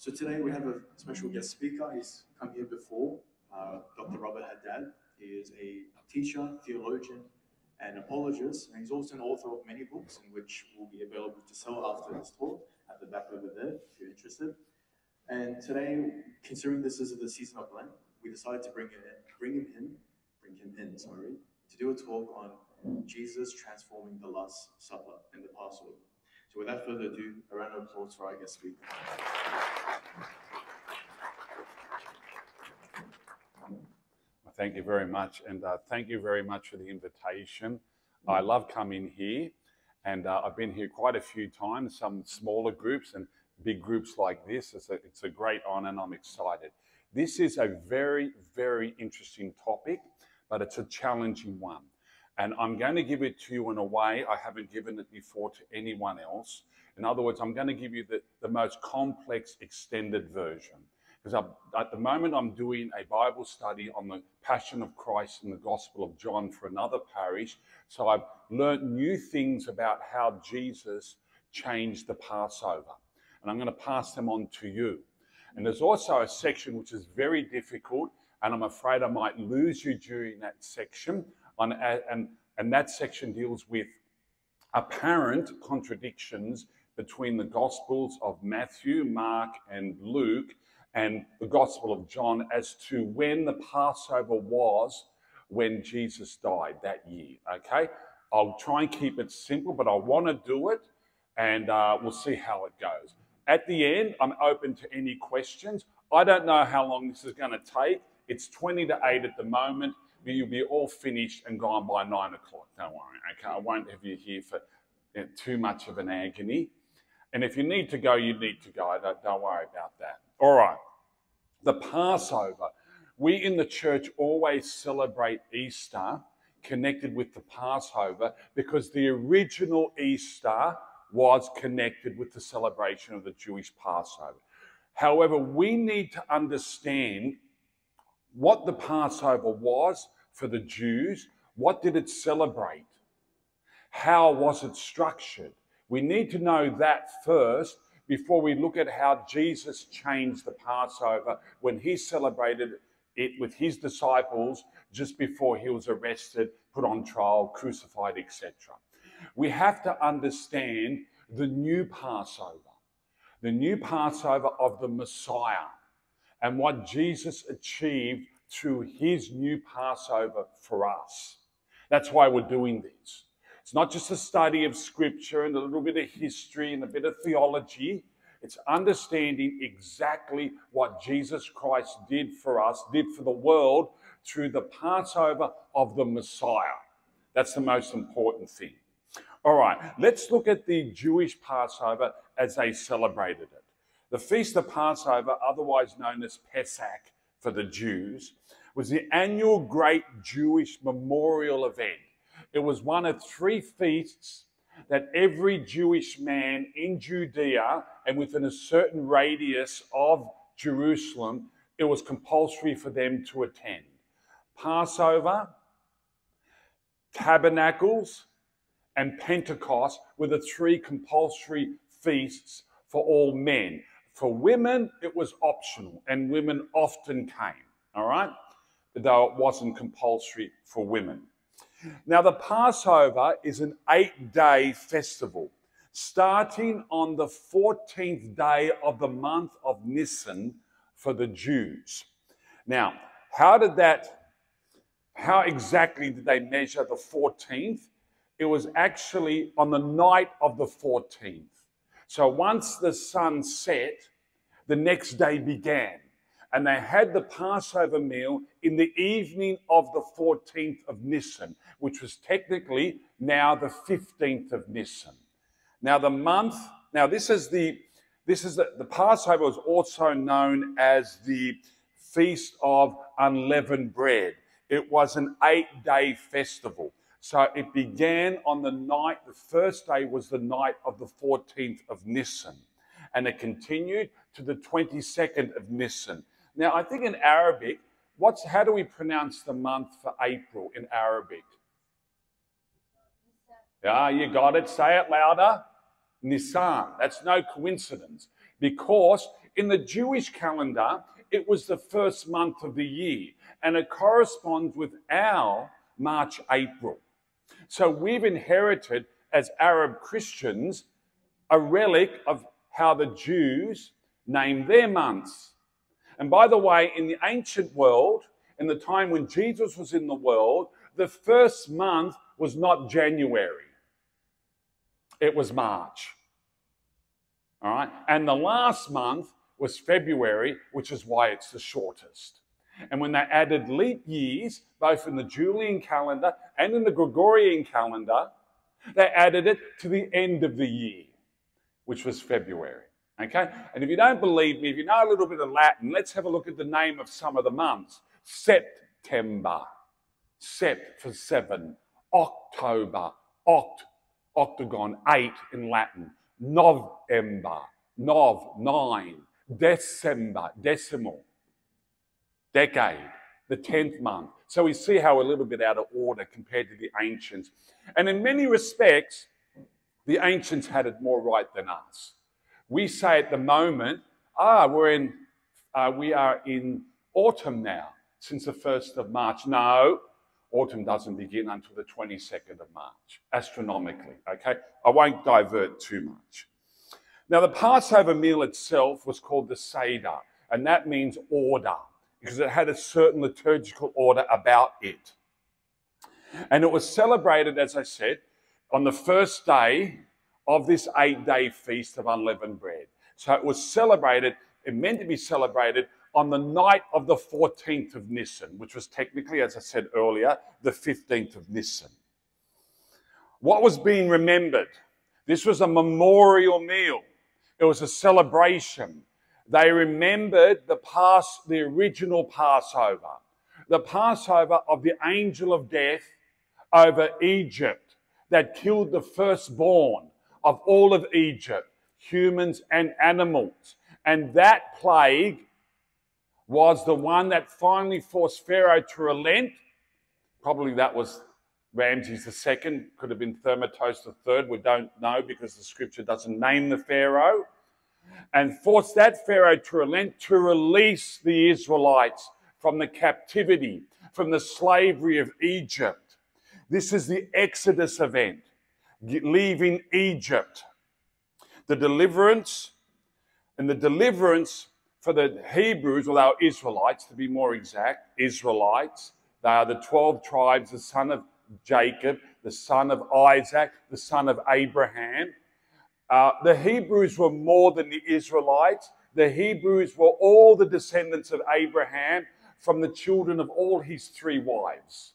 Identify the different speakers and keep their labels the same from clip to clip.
Speaker 1: So today we have a special guest speaker. He's come here before, uh, Dr. Robert Haddad. He is a teacher, theologian, and apologist, and he's also an author of many books, in which will be available to sell after this talk at the back over there, if you're interested. And today, considering this is the season of Lent, we decided to bring him in, bring him in, bring him in, sorry, to do a talk on Jesus transforming the Last Supper and the Passover. So without further ado, a round of applause for our guest speaker.
Speaker 2: Thank you very much, and uh, thank you very much for the invitation. I love coming here, and uh, I've been here quite a few times, some smaller groups and big groups like this. It's a, it's a great honor, and I'm excited. This is a very, very interesting topic, but it's a challenging one. And I'm going to give it to you in a way I haven't given it before to anyone else. In other words, I'm going to give you the, the most complex extended version because at the moment I'm doing a Bible study on the Passion of Christ in the Gospel of John for another parish. So I've learned new things about how Jesus changed the Passover. And I'm going to pass them on to you. And there's also a section which is very difficult, and I'm afraid I might lose you during that section. On, and, and that section deals with apparent contradictions between the Gospels of Matthew, Mark, and Luke and the Gospel of John as to when the Passover was when Jesus died that year. Okay, I'll try and keep it simple, but I want to do it, and uh, we'll see how it goes. At the end, I'm open to any questions. I don't know how long this is going to take. It's 20 to 8 at the moment. But you'll be all finished and gone by 9 o'clock. Don't worry. Okay, I won't have you here for too much of an agony. And if you need to go, you need to go. Don't, don't worry about that. All right. The Passover. We in the church always celebrate Easter connected with the Passover because the original Easter was connected with the celebration of the Jewish Passover. However, we need to understand what the Passover was for the Jews. What did it celebrate? How was it structured? We need to know that first before we look at how Jesus changed the Passover when he celebrated it with his disciples just before he was arrested, put on trial, crucified, etc. We have to understand the new Passover, the new Passover of the Messiah, and what Jesus achieved through his new Passover for us. That's why we're doing this. It's not just a study of scripture and a little bit of history and a bit of theology. It's understanding exactly what Jesus Christ did for us, did for the world through the Passover of the Messiah. That's the most important thing. All right, let's look at the Jewish Passover as they celebrated it. The Feast of Passover, otherwise known as Pesach for the Jews, was the annual great Jewish memorial event it was one of three feasts that every Jewish man in Judea and within a certain radius of Jerusalem, it was compulsory for them to attend. Passover, Tabernacles, and Pentecost were the three compulsory feasts for all men. For women, it was optional, and women often came, all right? Though it wasn't compulsory for women. Now, the Passover is an eight day festival starting on the 14th day of the month of Nisan for the Jews. Now, how did that, how exactly did they measure the 14th? It was actually on the night of the 14th. So once the sun set, the next day began and they had the Passover meal in the evening of the 14th of Nisan, which was technically now the 15th of Nisan. Now the month, now this is the this is the, the Passover was also known as the Feast of Unleavened Bread. It was an eight-day festival. So it began on the night, the first day was the night of the 14th of Nisan. And it continued to the 22nd of Nisan. Now, I think in Arabic, what's how do we pronounce the month for April in Arabic? Yeah, you got it. Say it louder. Nisan. That's no coincidence because In the Jewish calendar, it was the first month of the year, and it corresponds with our March, April. So we've inherited, as Arab Christians, a relic of how the Jews named their months. And by the way, in the ancient world, in the time when Jesus was in the world, the first month was not January, it was March. All right. And the last month was February, which is why it's the shortest. And when they added leap years, both in the Julian calendar and in the Gregorian calendar, they added it to the end of the year, which was February. Okay? And if you don't believe me, if you know a little bit of Latin, let's have a look at the name of some of the months. September. Sept for seven. October. Oct. Octagon. Eight in Latin. November. Nov. Nine. December. Decimal. Decade. The tenth month. So we see how a little bit out of order compared to the ancients. And in many respects, the ancients had it more right than us. We say at the moment, ah, we're in, uh, we are in autumn now since the 1st of March. No, autumn doesn't begin until the 22nd of March, astronomically, okay? I won't divert too much. Now, the Passover meal itself was called the Seder, and that means order, because it had a certain liturgical order about it. And it was celebrated, as I said, on the first day of this eight day feast of unleavened bread. So it was celebrated, it meant to be celebrated on the night of the 14th of Nisan, which was technically, as I said earlier, the 15th of Nisan. What was being remembered? This was a memorial meal. It was a celebration. They remembered the past, the original Passover, the Passover of the angel of death over Egypt that killed the firstborn of all of Egypt, humans and animals. And that plague was the one that finally forced Pharaoh to relent. Probably that was Ramses II, could have been Thutmose III. We don't know because the scripture doesn't name the Pharaoh. And forced that Pharaoh to relent to release the Israelites from the captivity, from the slavery of Egypt. This is the Exodus event leaving Egypt. The deliverance, and the deliverance for the Hebrews, or our Israelites, to be more exact, Israelites, they are the 12 tribes, the son of Jacob, the son of Isaac, the son of Abraham. Uh, the Hebrews were more than the Israelites. The Hebrews were all the descendants of Abraham from the children of all his three wives.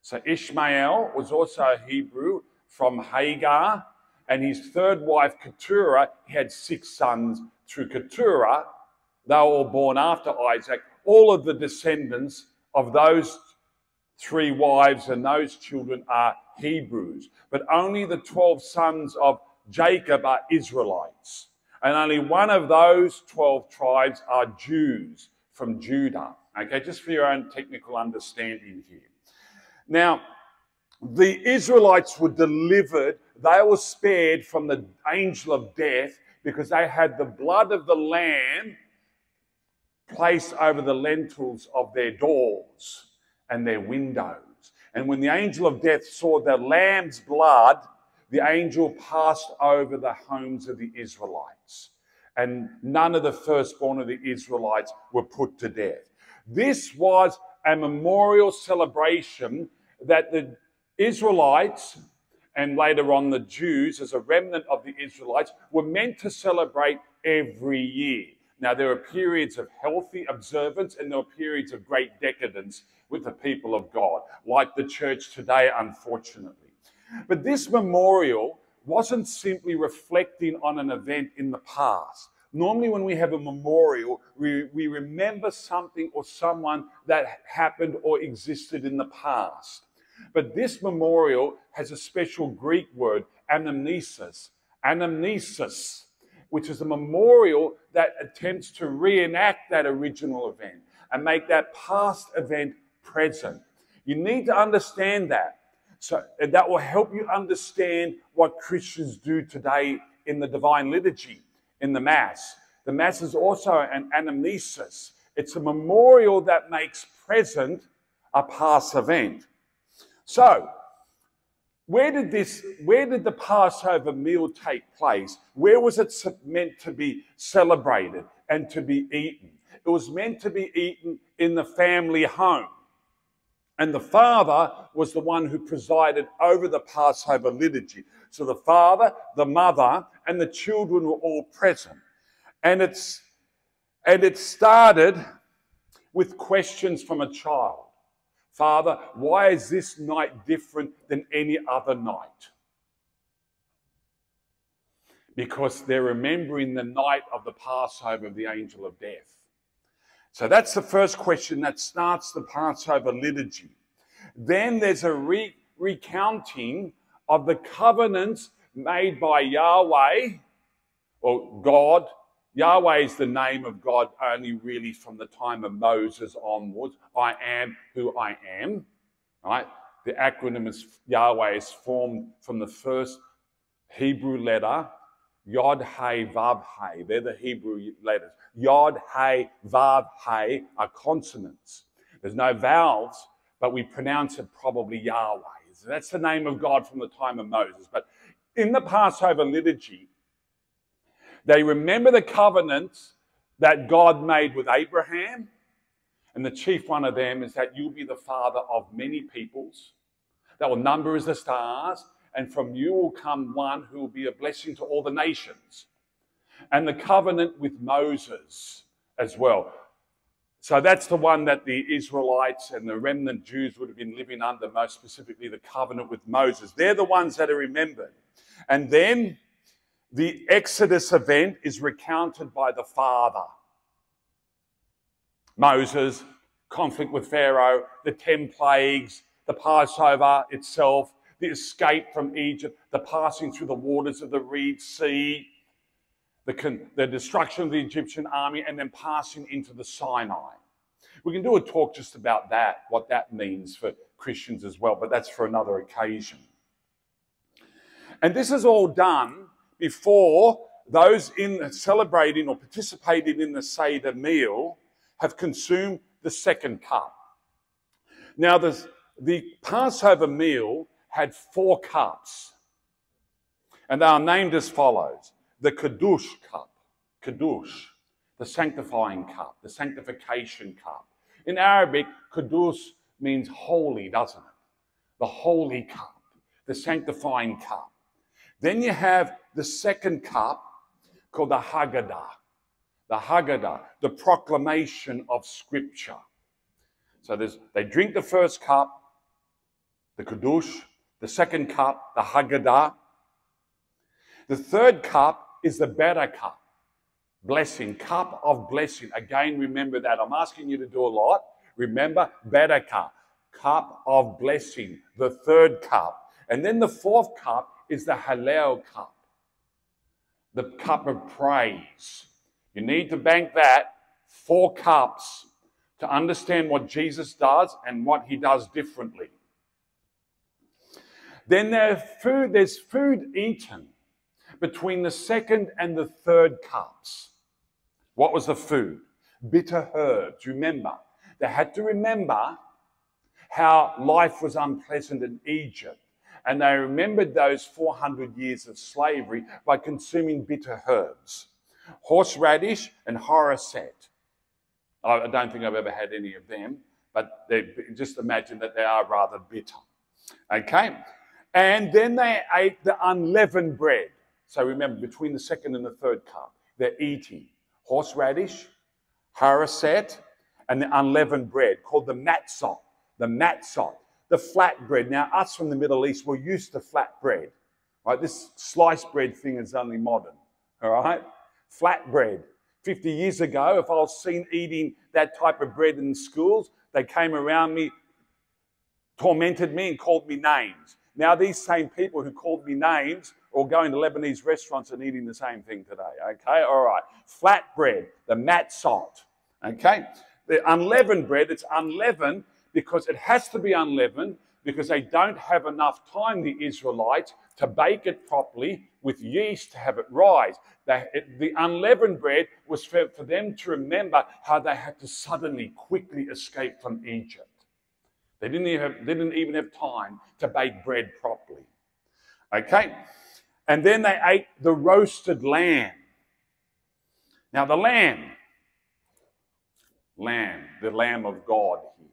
Speaker 2: So Ishmael was also a Hebrew, from Hagar, and his third wife, Keturah, he had six sons through Keturah. They were all born after Isaac. All of the descendants of those three wives and those children are Hebrews, but only the 12 sons of Jacob are Israelites. And only one of those 12 tribes are Jews from Judah. Okay, just for your own technical understanding here. Now, the Israelites were delivered, they were spared from the angel of death because they had the blood of the lamb placed over the lintels of their doors and their windows. And when the angel of death saw the lamb's blood, the angel passed over the homes of the Israelites. And none of the firstborn of the Israelites were put to death. This was a memorial celebration that the Israelites and later on the Jews, as a remnant of the Israelites, were meant to celebrate every year. Now, there are periods of healthy observance and there are periods of great decadence with the people of God, like the church today, unfortunately. But this memorial wasn't simply reflecting on an event in the past. Normally, when we have a memorial, we, we remember something or someone that happened or existed in the past. But this memorial has a special Greek word, anamnesis, anamnesis, which is a memorial that attempts to reenact that original event and make that past event present. You need to understand that. So that will help you understand what Christians do today in the divine liturgy, in the Mass. the Mass is also an anamnesis. It's a memorial that makes present a past event. So, where did this where did the passover meal take place? Where was it meant to be celebrated and to be eaten? It was meant to be eaten in the family home. And the father was the one who presided over the passover liturgy. So the father the mother and the children were all present. And it's and it started with questions from a child Father, why is this night different than any other night? Because they're remembering the night of the Passover of the angel of death. So that's the first question that starts the Passover liturgy. Then there's a re- recounting of the covenants made by Yahweh or God Yahweh is the name of God only really from the time of Moses onwards. I am who I am. Right? The acronym is Yahweh is formed from the first Hebrew letter, Yod Hey Vav Hey. They're the Hebrew letters. Yod Hey Vav Hey are consonants. There's no vowels, but we pronounce it probably Yahweh. So that's the name of God from the time of Moses. But in the Passover liturgy, they remember the covenants that God made with Abraham. And the chief one of them is that you'll be the father of many peoples that will number as the stars, and from you will come one who will be a blessing to all the nations. And the covenant with Moses as well. So that's the one that the Israelites and the remnant Jews would have been living under, most specifically the covenant with Moses. They're the ones that are remembered. And then the Exodus event is recounted by the father. Moses, conflict with Pharaoh, the 10 plagues, the Passover itself, the escape from Egypt, the passing through the waters of the Reed Sea, the, the destruction of the Egyptian army, and then passing into the Sinai. We can do a talk just about that, what that means for Christians as well, but that's for another occasion. And this is all done before those in celebrating or participating in the Seder meal have consumed the second cup. Now, the, the Passover meal had four cups, and they are named as follows the Kiddush cup, Kiddush, the sanctifying cup, the sanctification cup. In Arabic, Kiddush means holy, doesn't it? The holy cup, the sanctifying cup. Then you have the second cup called the Haggadah. The Haggadah, the proclamation of Scripture. So there's they drink the first cup, the Kiddush, the second cup, the Haggadah. The third cup is the Barakah, blessing, cup of blessing. Again, remember that. I'm asking you to do a lot. Remember, Barakah, cup of blessing, the third cup. And then the fourth cup is the Hallel cup, the cup of praise. You need to bank that four cups to understand what Jesus does and what he does differently. Then there's food, there's food eaten between the second and the third cups. What was the food? Bitter herbs. Remember, they had to remember how life was unpleasant in Egypt and they remembered those 400 years of slavery by consuming bitter herbs horseradish and haroset. I don't think I've ever had any of them, but just imagine that they are rather bitter. Okay? And then they ate the unleavened bread. So remember, between the second and the third cup, they're eating horseradish, haroset, and the unleavened bread called the matzot. The matzot the flat bread. Now, us from the Middle East, we're used to flat bread. Right? This sliced bread thing is only modern. All right? Flat bread. 50 years ago, if I was seen eating that type of bread in schools, they came around me, tormented me, and called me names. Now, these same people who called me names are going to Lebanese restaurants and eating the same thing today. Okay, all right. Flat bread, the matzot. Okay, the unleavened bread, it's unleavened because it has to be unleavened because they don't have enough time, the Israelites, to bake it properly with yeast to have it rise. They, it, the unleavened bread was for, for them to remember how they had to suddenly, quickly escape from Egypt. They didn't even have, didn't even have time to bake bread properly. Okay? And then they ate the roasted lamb. Now, the lamb, lamb, the lamb of God here.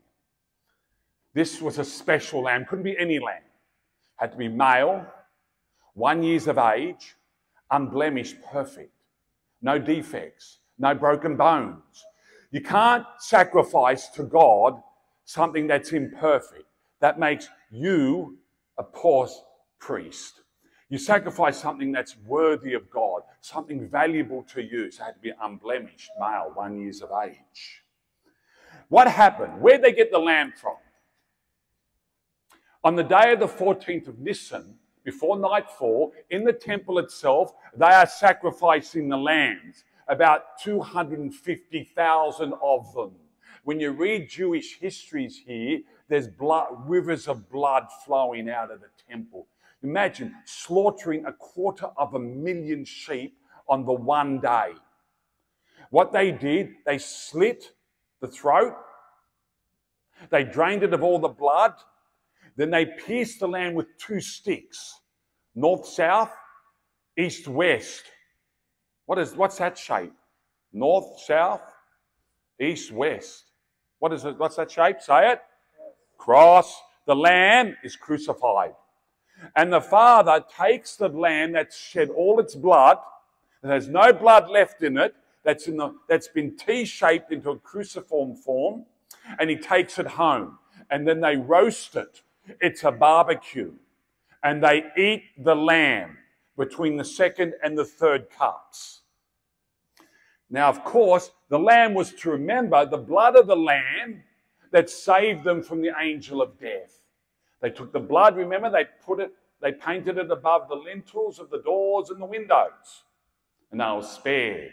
Speaker 2: This was a special lamb, couldn't be any lamb. Had to be male, one years of age, unblemished, perfect, no defects, no broken bones. You can't sacrifice to God something that's imperfect. That makes you a poor priest. You sacrifice something that's worthy of God, something valuable to you. So it had to be unblemished, male, one years of age. What happened? Where'd they get the lamb from? On the day of the 14th of Nisan, before nightfall, in the temple itself, they are sacrificing the lambs, about 250,000 of them. When you read Jewish histories here, there's blood, rivers of blood flowing out of the temple. Imagine slaughtering a quarter of a million sheep on the one day. What they did, they slit the throat, they drained it of all the blood, then they pierced the land with two sticks north south, east west. What is, what's that shape? North, south, east, west. What is it? What's that shape? Say it. Cross. The lamb is crucified. And the father takes the lamb that's shed all its blood, that has no blood left in it, that's, in the, that's been T shaped into a cruciform form, and he takes it home. And then they roast it. It's a barbecue. And they eat the lamb between the second and the third cups. Now, of course, the lamb was to remember the blood of the lamb that saved them from the angel of death. They took the blood, remember, they put it, they painted it above the lintels of the doors and the windows, and they were spared.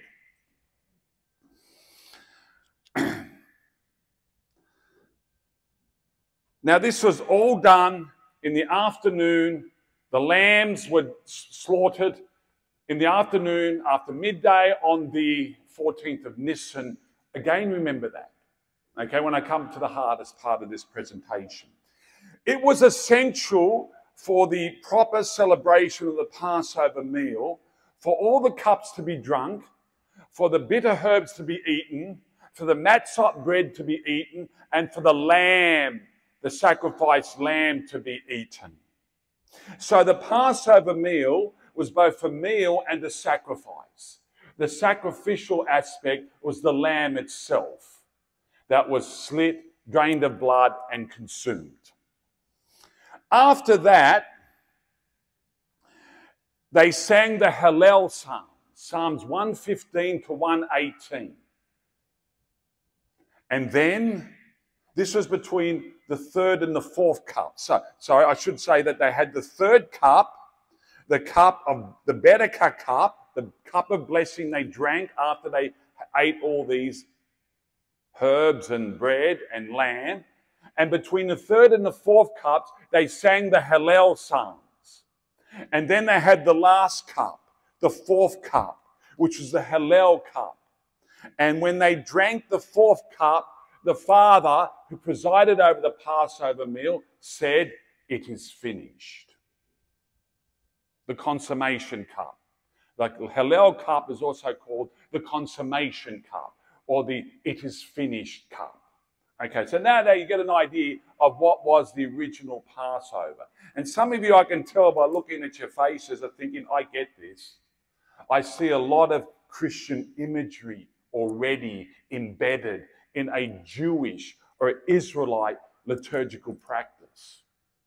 Speaker 2: Now, this was all done in the afternoon. The lambs were slaughtered in the afternoon after midday on the 14th of Nisan. Again, remember that. Okay, when I come to the hardest part of this presentation. It was essential for the proper celebration of the Passover meal for all the cups to be drunk, for the bitter herbs to be eaten, for the matzot bread to be eaten, and for the lamb, the sacrificed lamb, to be eaten. So the Passover meal was both a meal and a sacrifice. The sacrificial aspect was the lamb itself that was slit, drained of blood, and consumed. After that, they sang the Hallel Psalm, Psalms 115 to 118. And then this was between the third and the fourth cup. So, sorry, I should say that they had the third cup, the cup of the Berachah cup, the cup of blessing they drank after they ate all these herbs and bread and lamb. And between the third and the fourth cups, they sang the Hallel Psalms. And then they had the last cup, the fourth cup, which was the Hallel cup. And when they drank the fourth cup, the father who presided over the Passover meal said, It is finished. The consummation cup. The Hallel cup is also called the consummation cup or the it is finished cup. Okay, so now there you get an idea of what was the original Passover. And some of you, I can tell by looking at your faces, are thinking, I get this. I see a lot of Christian imagery already embedded in a Jewish or Israelite liturgical practice.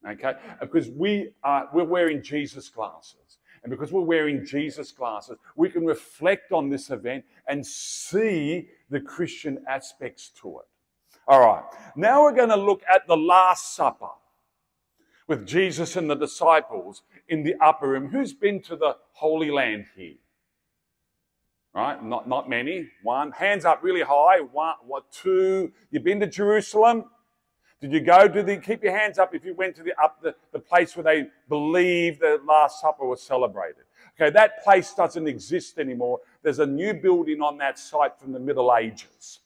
Speaker 2: Okay? Because we are, we're wearing Jesus glasses. And because we're wearing Jesus glasses, we can reflect on this event and see the Christian aspects to it. All right. Now we're going to look at the Last Supper with Jesus and the disciples in the upper room. Who's been to the Holy Land here? Right? Not, not many. One. Hands up really high. One, what, two. You've been to Jerusalem? Did you go to the, keep your hands up if you went to the, up the, the place where they believe the Last Supper was celebrated? Okay, that place doesn't exist anymore. There's a new building on that site from the Middle Ages.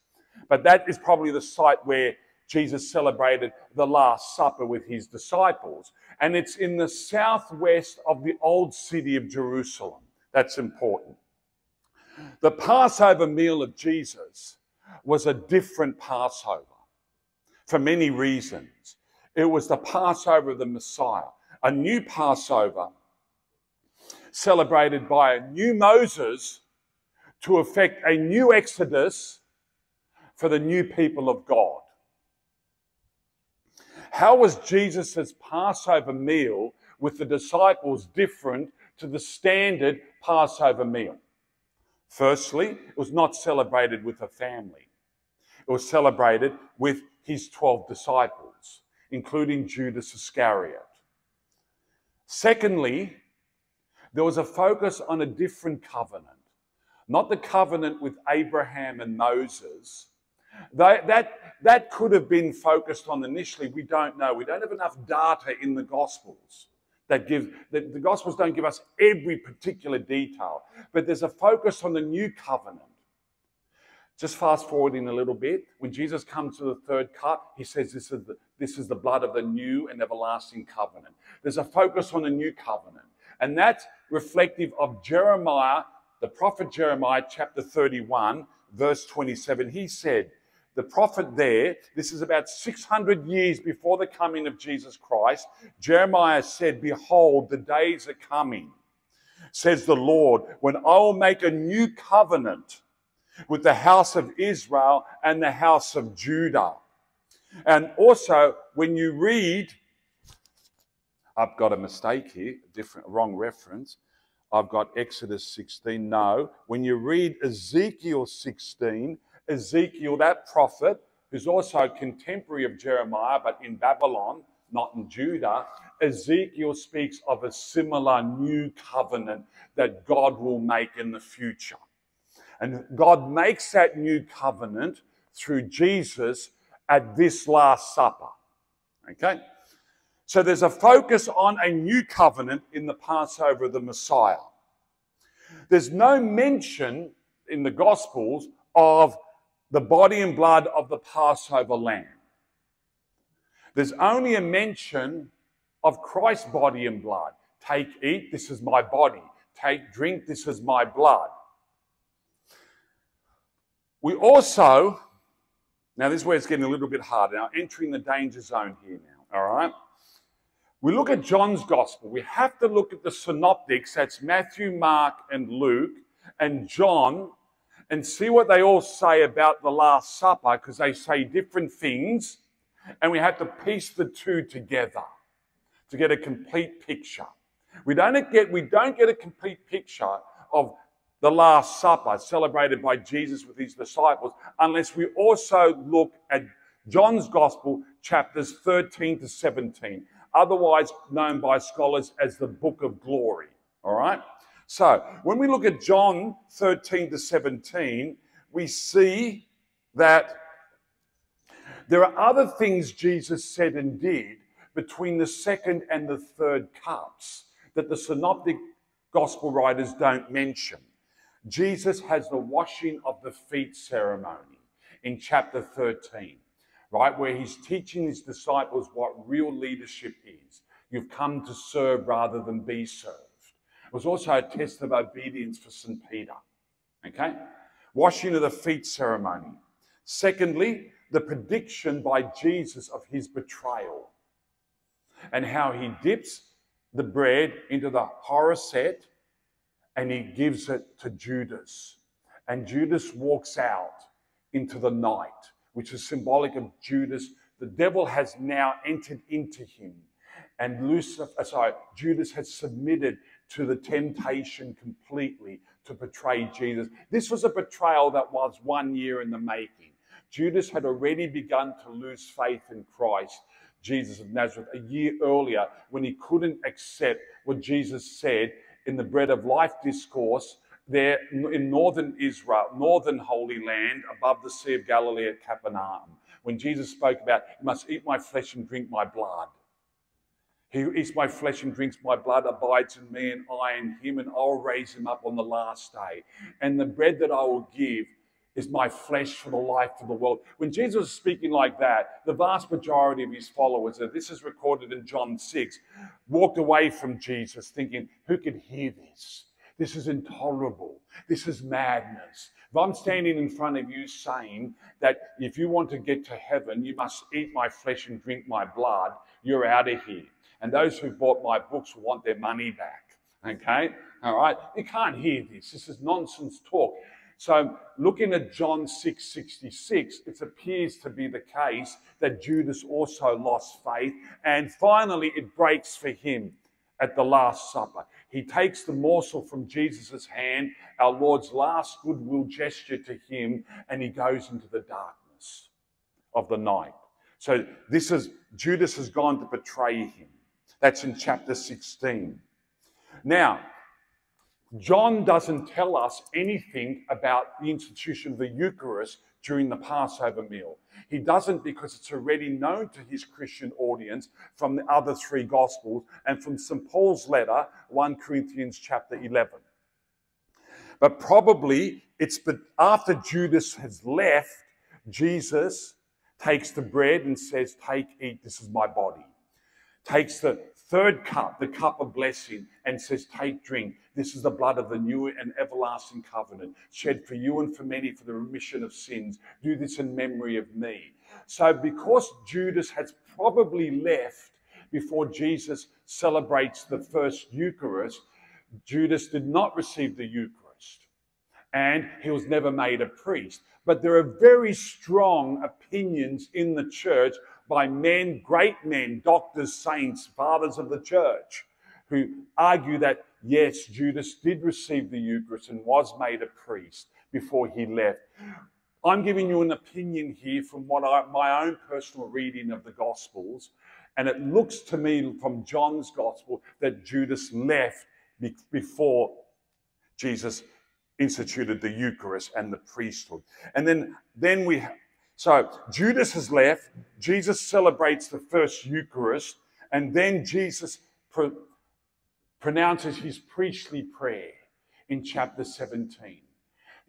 Speaker 2: But that is probably the site where Jesus celebrated the Last Supper with his disciples. And it's in the southwest of the old city of Jerusalem. That's important. The Passover meal of Jesus was a different Passover for many reasons. It was the Passover of the Messiah, a new Passover celebrated by a new Moses to effect a new Exodus for the new people of God. How was Jesus' Passover meal with the disciples different to the standard Passover meal? Firstly, it was not celebrated with a family. It was celebrated with his 12 disciples, including Judas Iscariot. Secondly, there was a focus on a different covenant, not the covenant with Abraham and Moses. That, that, that could have been focused on initially. We don't know. We don't have enough data in the Gospels that give that the Gospels don't give us every particular detail, but there's a focus on the new covenant just fast forwarding a little bit, when Jesus comes to the third cup, he says, this is, the, this is the blood of the new and everlasting covenant. There's a focus on the new covenant. And that's reflective of Jeremiah, the prophet Jeremiah, chapter 31, verse 27. He said, the prophet there, this is about 600 years before the coming of Jesus Christ, Jeremiah said, Behold, the days are coming, says the Lord, when I will make a new covenant with the house of Israel and the house of Judah. And also, when you read, I've got a mistake here, a different, wrong reference. I've got Exodus 16. No, when you read Ezekiel 16, Ezekiel, that prophet, who's also a contemporary of Jeremiah, but in Babylon, not in Judah, Ezekiel speaks of a similar new covenant that God will make in the future. And God makes that new covenant through Jesus at this Last Supper. Okay? So there's a focus on a new covenant in the Passover of the Messiah. There's no mention in the Gospels of the body and blood of the Passover lamb. There's only a mention of Christ's body and blood. Take, eat, this is my body. Take, drink, this is my blood. We also, now this is where it's getting a little bit harder. Now, entering the danger zone here now, all right? We look at John's gospel. We have to look at the synoptics, that's Matthew, Mark, and Luke, and John, and see what they all say about the Last Supper, because they say different things, and we have to piece the two together to get a complete picture. We don't get, we don't get a complete picture of the Last Supper celebrated by Jesus with his disciples unless we also look at John's Gospel, chapters 13 to 17, otherwise known by scholars as the Book of Glory. All right? So, when we look at John 13 to 17, we see that there are other things Jesus said and did between the second and the third cups that the synoptic gospel writers don't mention. Jesus has the washing of the feet ceremony in chapter 13, right? Where he's teaching his disciples what real leadership is. You've come to serve rather than be served. Was also a test of obedience for St. Peter, okay? Washing of the feet ceremony. Secondly, the prediction by Jesus of his betrayal and how he dips the bread into the haroset and he gives it to Judas. And Judas walks out into the night, which is symbolic of Judas. The devil has now entered into him. And Lucifer, sorry, Judas has submitted to the temptation completely to betray Jesus. This was a betrayal that was one year in the making. Judas had already begun to lose faith in Christ, Jesus of Nazareth, a year earlier when he couldn't accept what Jesus said in the Bread of Life discourse there in northern Israel, northern Holy Land, above the Sea of Galilee at Capernaum, when Jesus spoke about, You must eat my flesh and drink my blood. He eats my flesh and drinks my blood abides in me, and I in him, and I'll raise him up on the last day. And the bread that I will give is my flesh for the life of the world. When Jesus was speaking like that, the vast majority of his followers, and this is recorded in John 6, walked away from Jesus thinking, Who could hear this? This is intolerable. This is madness. If I'm standing in front of you saying that if you want to get to heaven, you must eat my flesh and drink my blood, you're out of here. And those who bought my books want their money back. Okay? All right? You can't hear this. This is nonsense talk. So, looking at John 6 66, it appears to be the case that Judas also lost faith. And finally, it breaks for him at the Last Supper. He takes the morsel from Jesus' hand, our Lord's last goodwill gesture to him, and he goes into the darkness of the night. So, this is Judas has gone to betray him. That's in chapter 16. Now, John doesn't tell us anything about the institution of the Eucharist during the Passover meal. He doesn't because it's already known to his Christian audience from the other three Gospels and from St. Paul's letter, 1 Corinthians chapter 11. But probably it's after Judas has left, Jesus takes the bread and says, Take, eat, this is my body. Takes the third cup, the cup of blessing, and says, Take, drink. This is the blood of the new and everlasting covenant, shed for you and for many for the remission of sins. Do this in memory of me. So, because Judas has probably left before Jesus celebrates the first Eucharist, Judas did not receive the Eucharist and he was never made a priest. But there are very strong opinions in the church by men, great men, doctors, saints, fathers of the church, who argue that yes, Judas did receive the Eucharist and was made a priest before he left. I'm giving you an opinion here from what I, my own personal reading of the Gospels, and it looks to me from John's Gospel that Judas left be, before Jesus instituted the Eucharist and the priesthood. And then, then we so Judas has left. Jesus celebrates the first Eucharist, and then Jesus pro- pronounces his priestly prayer in chapter 17.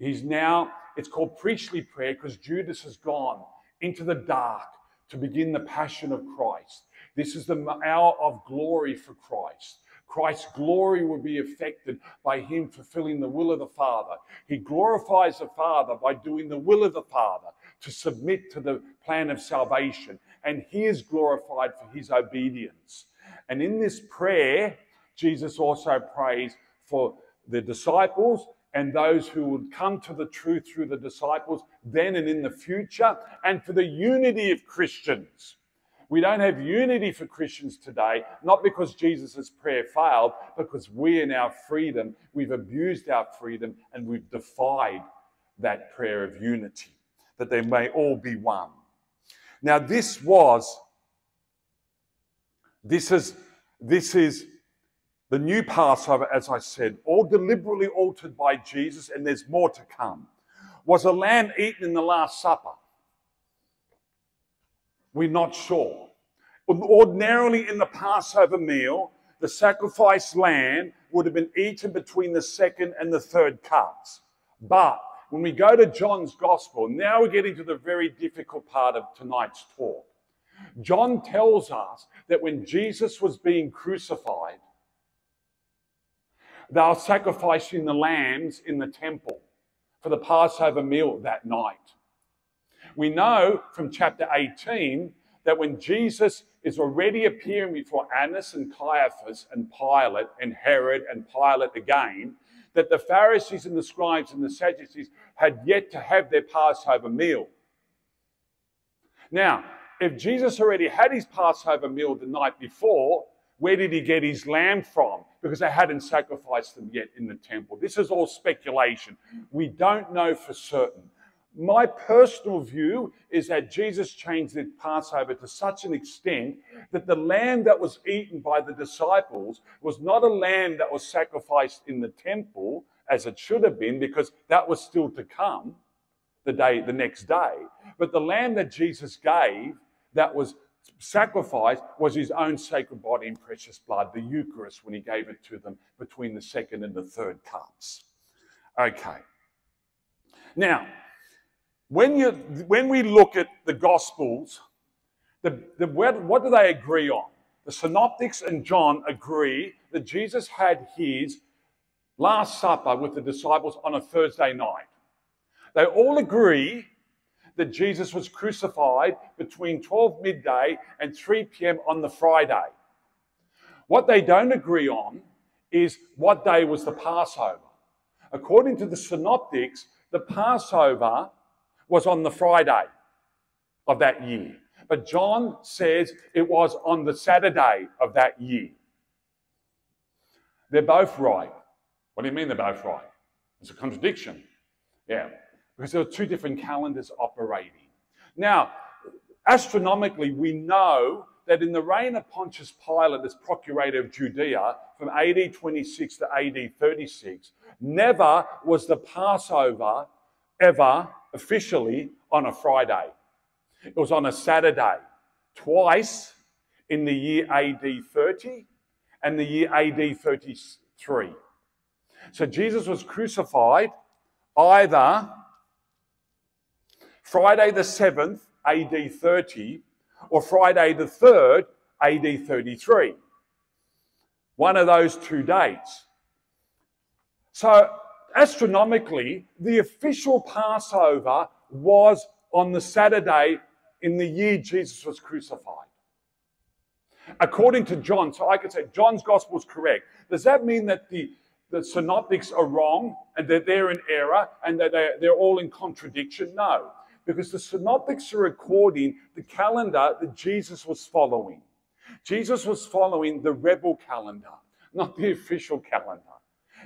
Speaker 2: He's now, it's called priestly prayer because Judas has gone into the dark to begin the passion of Christ. This is the hour of glory for Christ. Christ's glory will be affected by him fulfilling the will of the Father. He glorifies the Father by doing the will of the Father to submit to the plan of salvation, and he is glorified for his obedience. And in this prayer, Jesus also prays for the disciples and those who would come to the truth through the disciples then and in the future, and for the unity of Christians. We don't have unity for Christians today, not because Jesus' prayer failed, because we in our freedom, we've abused our freedom and we've defied that prayer of unity that they may all be one. Now, this was, this is, this is the new Passover, as I said, all deliberately altered by Jesus, and there's more to come. Was a lamb eaten in the Last Supper? We're not sure. Ordinarily, in the Passover meal, the sacrificed lamb would have been eaten between the second and the third cups. But when we go to John's gospel, now we're getting to the very difficult part of tonight's talk. John tells us that when Jesus was being crucified, they were sacrificing the lambs in the temple for the Passover meal that night. We know from chapter 18 that when Jesus is already appearing before Annas and Caiaphas and Pilate and Herod and Pilate again, that the Pharisees and the scribes and the Sadducees had yet to have their Passover meal. Now, if Jesus already had his Passover meal the night before, where did he get his lamb from? Because they hadn't sacrificed them yet in the temple. This is all speculation. We don't know for certain. My personal view is that Jesus changed the Passover to such an extent that the lamb that was eaten by the disciples was not a lamb that was sacrificed in the temple as it should have been, because that was still to come. the day, the next day. But the lamb that Jesus gave that was sacrificed was his own sacred body and precious blood, the Eucharist, when he gave it to them between the second and the third cups. Okay. Now, when, you, when we look at the Gospels, the, the, what do they agree on? The Synoptics and John agree that Jesus had his Last Supper with the disciples on a Thursday night. They all agree that Jesus was crucified between 12 midday and 3 p.m. on the Friday. What they don't agree on is what day was the Passover. According to the Synoptics, the Passover was on the Friday of that year. But John says it was on the Saturday of that year. They're both right. What do you mean they're both right? It's a contradiction. Yeah, because there are two different calendars operating. Now, astronomically, we know that in the reign of Pontius Pilate as procurator of Judea from AD 26 to AD 36, never was the Passover ever officially on a Friday. It was on a Saturday, twice in the year AD 30 and the year AD 33. So Jesus was crucified either Friday the 7th, AD 30, or Friday the 3rd, AD 33. One of those two dates. So, astronomically, the official Passover was on the Saturday in the year Jesus was crucified. According to John, so I could say John's gospel is correct. Does that mean that the the synoptics are wrong and that they're in error and that they're, they're all in contradiction? No, because the synoptics are recording the calendar that Jesus was following. Jesus was following the rebel calendar, not the official calendar.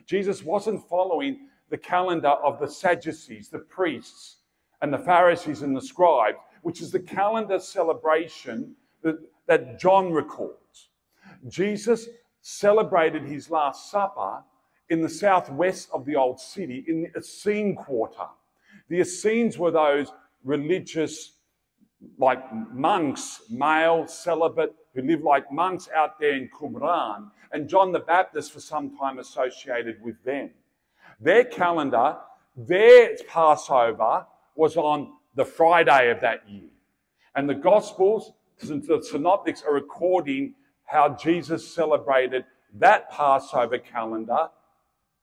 Speaker 2: Jesus wasn't following the calendar of the Sadducees, the priests, and the Pharisees and the scribes, which is the calendar celebration that, that John records. Jesus celebrated his Last Supper in the southwest of the old city, in the Essene quarter. The Essenes were those religious, like monks, male, celibate, who live like monks out there in Qumran, and John the Baptist for some time associated with them. Their calendar, their Passover was on the Friday of that year. And the Gospels, the Synoptics are recording how Jesus celebrated that Passover calendar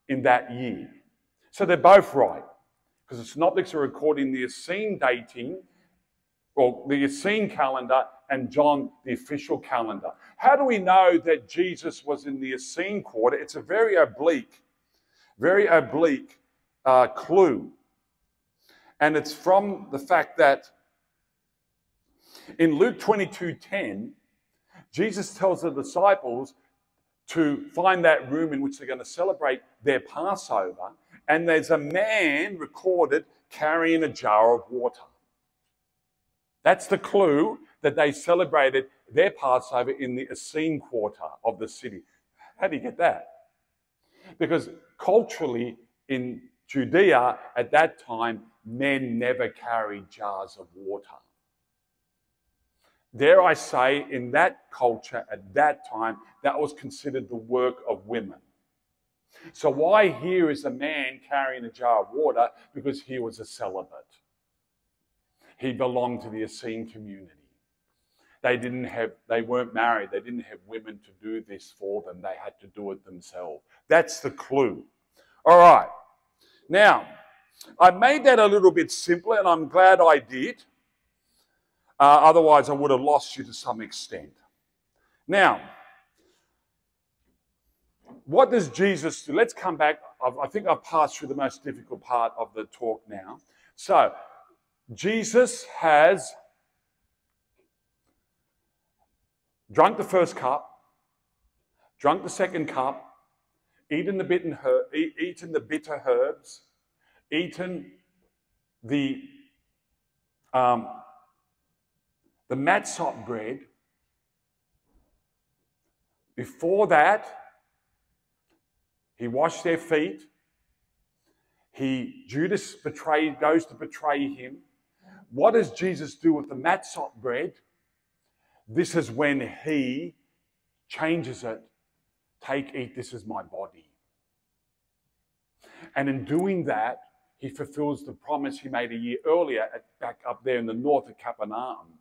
Speaker 2: in that year. So they're both right, because the synoptics are recording the Essene dating, or the Essene calendar, and John the official calendar. How do we know that Jesus was in the Essene quarter? It's a very oblique, very oblique uh, clue. And it's from the fact that in Luke 22:10, Jesus tells the disciples to find that room in which they're going to celebrate their Passover. And there's a man recorded carrying a jar of water. That's the clue that they celebrated their Passover in the Essene quarter of the city. How do you get that? Because culturally in Judea at that time, men never carried jars of water dare I say, in that culture at that time, that was considered the work of women. So, why here is a man carrying a jar of water? Because he was a celibate. He belonged to the Essene community. They didn't have, they weren't married. They didn't have women to do this for them. They had to do it themselves. That's the clue. All right. Now, I made that a little bit simpler, and I'm glad I did uh, otherwise, I would have lost you to some extent. Now, what does Jesus do? Let's come back. I've, I think I've passed through the most difficult part of the talk now. So, Jesus has drunk the first cup, drunk the second cup, eaten the, bitten her- eaten the bitter herbs, eaten the um, the matzot bread. Before that, he washed their feet. He Judas betrayed, goes to betray him. What does Jesus do with the matzot bread? This is when he changes it. Take, eat, this is my body. And in doing that, he fulfills the promise he made a year earlier at, back up there in the north of Capernaum.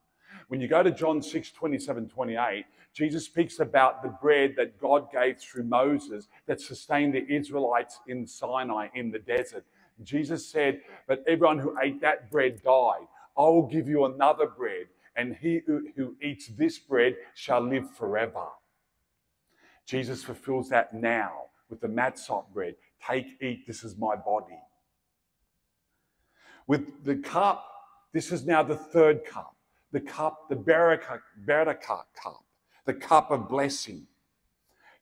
Speaker 2: When you go to John 6, 27, 28, Jesus speaks about the bread that God gave through Moses that sustained the Israelites in Sinai in the desert. Jesus said, But everyone who ate that bread died. I will give you another bread, and he who, eats this bread shall live forever. Jesus fulfills that now with the matzot bread. Take, eat, this is my body. With the cup, this is now the third cup, the cup, the Beraka cup, the cup of blessing.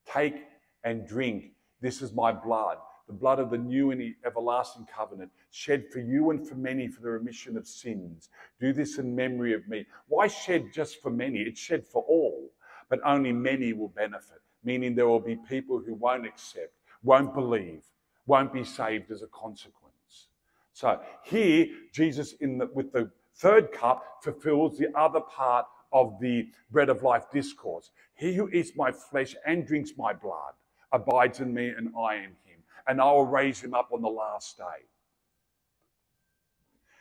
Speaker 2: Take and drink. This is my blood, the blood of the new and everlasting covenant, shed for you and for many for the remission of sins. Do this in memory of me. Why shed just for many? It's shed for all, but only many will benefit, meaning there will be people who won't accept, won't believe, won't be saved as a consequence. So here, Jesus, in the, with the third cup, fulfills the other part of the bread of life discourse. He who eats my flesh and drinks my blood abides in me and I in him, and I will raise him up on the last day.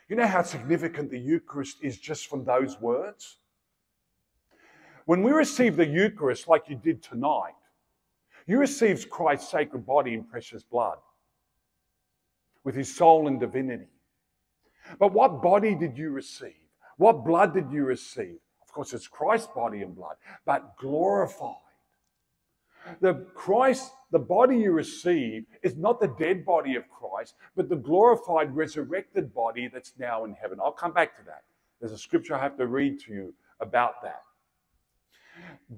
Speaker 2: You know how significant the Eucharist is just from those words? When we receive the Eucharist, like you did tonight, you receive Christ's sacred body and precious blood with his soul and divinity. But what body did you receive? What blood did you receive? Of course, it's Christ's body and blood, but glorified. The Christ, the body you receive is not the dead body of Christ, but the glorified, resurrected body that's now in heaven. I'll come back to that. There's a scripture I have to read to you about that.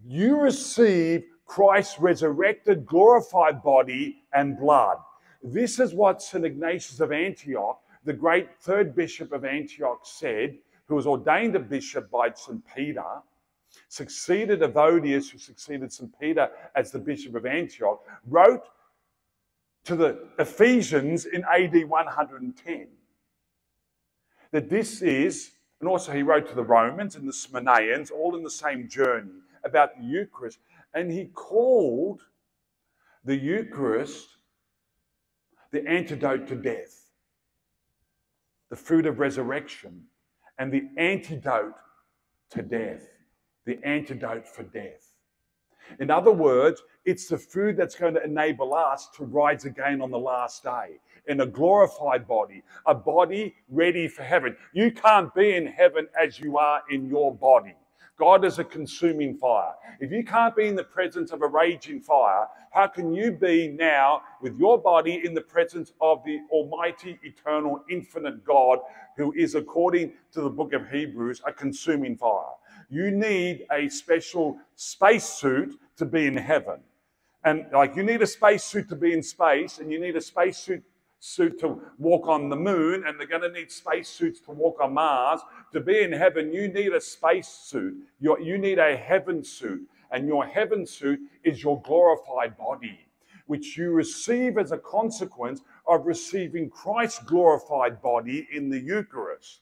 Speaker 2: You receive Christ's resurrected, glorified body and blood. This is what St. Ignatius of Antioch, the great third bishop of Antioch, said, who was ordained a bishop by St. Peter succeeded Evodius, who succeeded St. Peter as the Bishop of Antioch, wrote to the Ephesians in AD 110 that this is, and also he wrote to the Romans and the Smyrnaeans, all in the same journey about the Eucharist, and he called the Eucharist the antidote to death, the fruit of resurrection, and the antidote to death the antidote for death. In other words, it's the food that's going to enable us to rise again on the last day in a glorified body, a body ready for heaven. You can't be in heaven as you are in your body. God is a consuming fire. If you can't be in the presence of a raging fire, how can you be now with your body in the presence of the Almighty, eternal, infinite God who is, according to the book of Hebrews, a consuming fire? You need a special spacesuit to be in heaven. And like you need a spacesuit to be in space, and you need a spacesuit suit to walk on the moon, and they're going to need spacesuits to walk on Mars. To be in heaven, you need a spacesuit. You need a heaven suit, and your heaven suit is your glorified body, which you receive as a consequence of receiving Christ's glorified body in the Eucharist.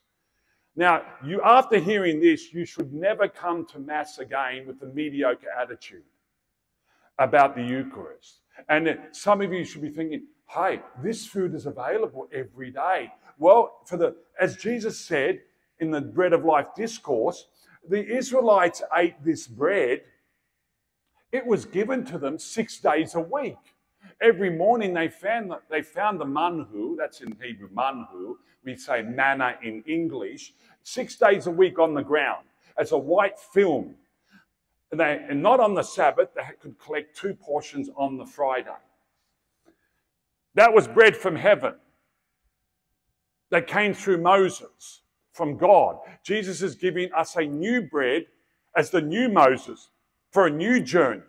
Speaker 2: Now, you after hearing this, you should never come to Mass again with a mediocre attitude about the Eucharist. And some of you should be thinking, hey, this food is available every day. Well, for the as Jesus said in the bread of life discourse, the Israelites ate this bread. It was given to them six days a week. Every morning they found, they found the manhu, that's in Hebrew, manhu. We say manna in English, six days a week on the ground as a white film. And, they, and not on the Sabbath, they could collect two portions on the Friday. That was bread from heaven that came through Moses from God. Jesus is giving us a new bread as the new Moses for a new journey.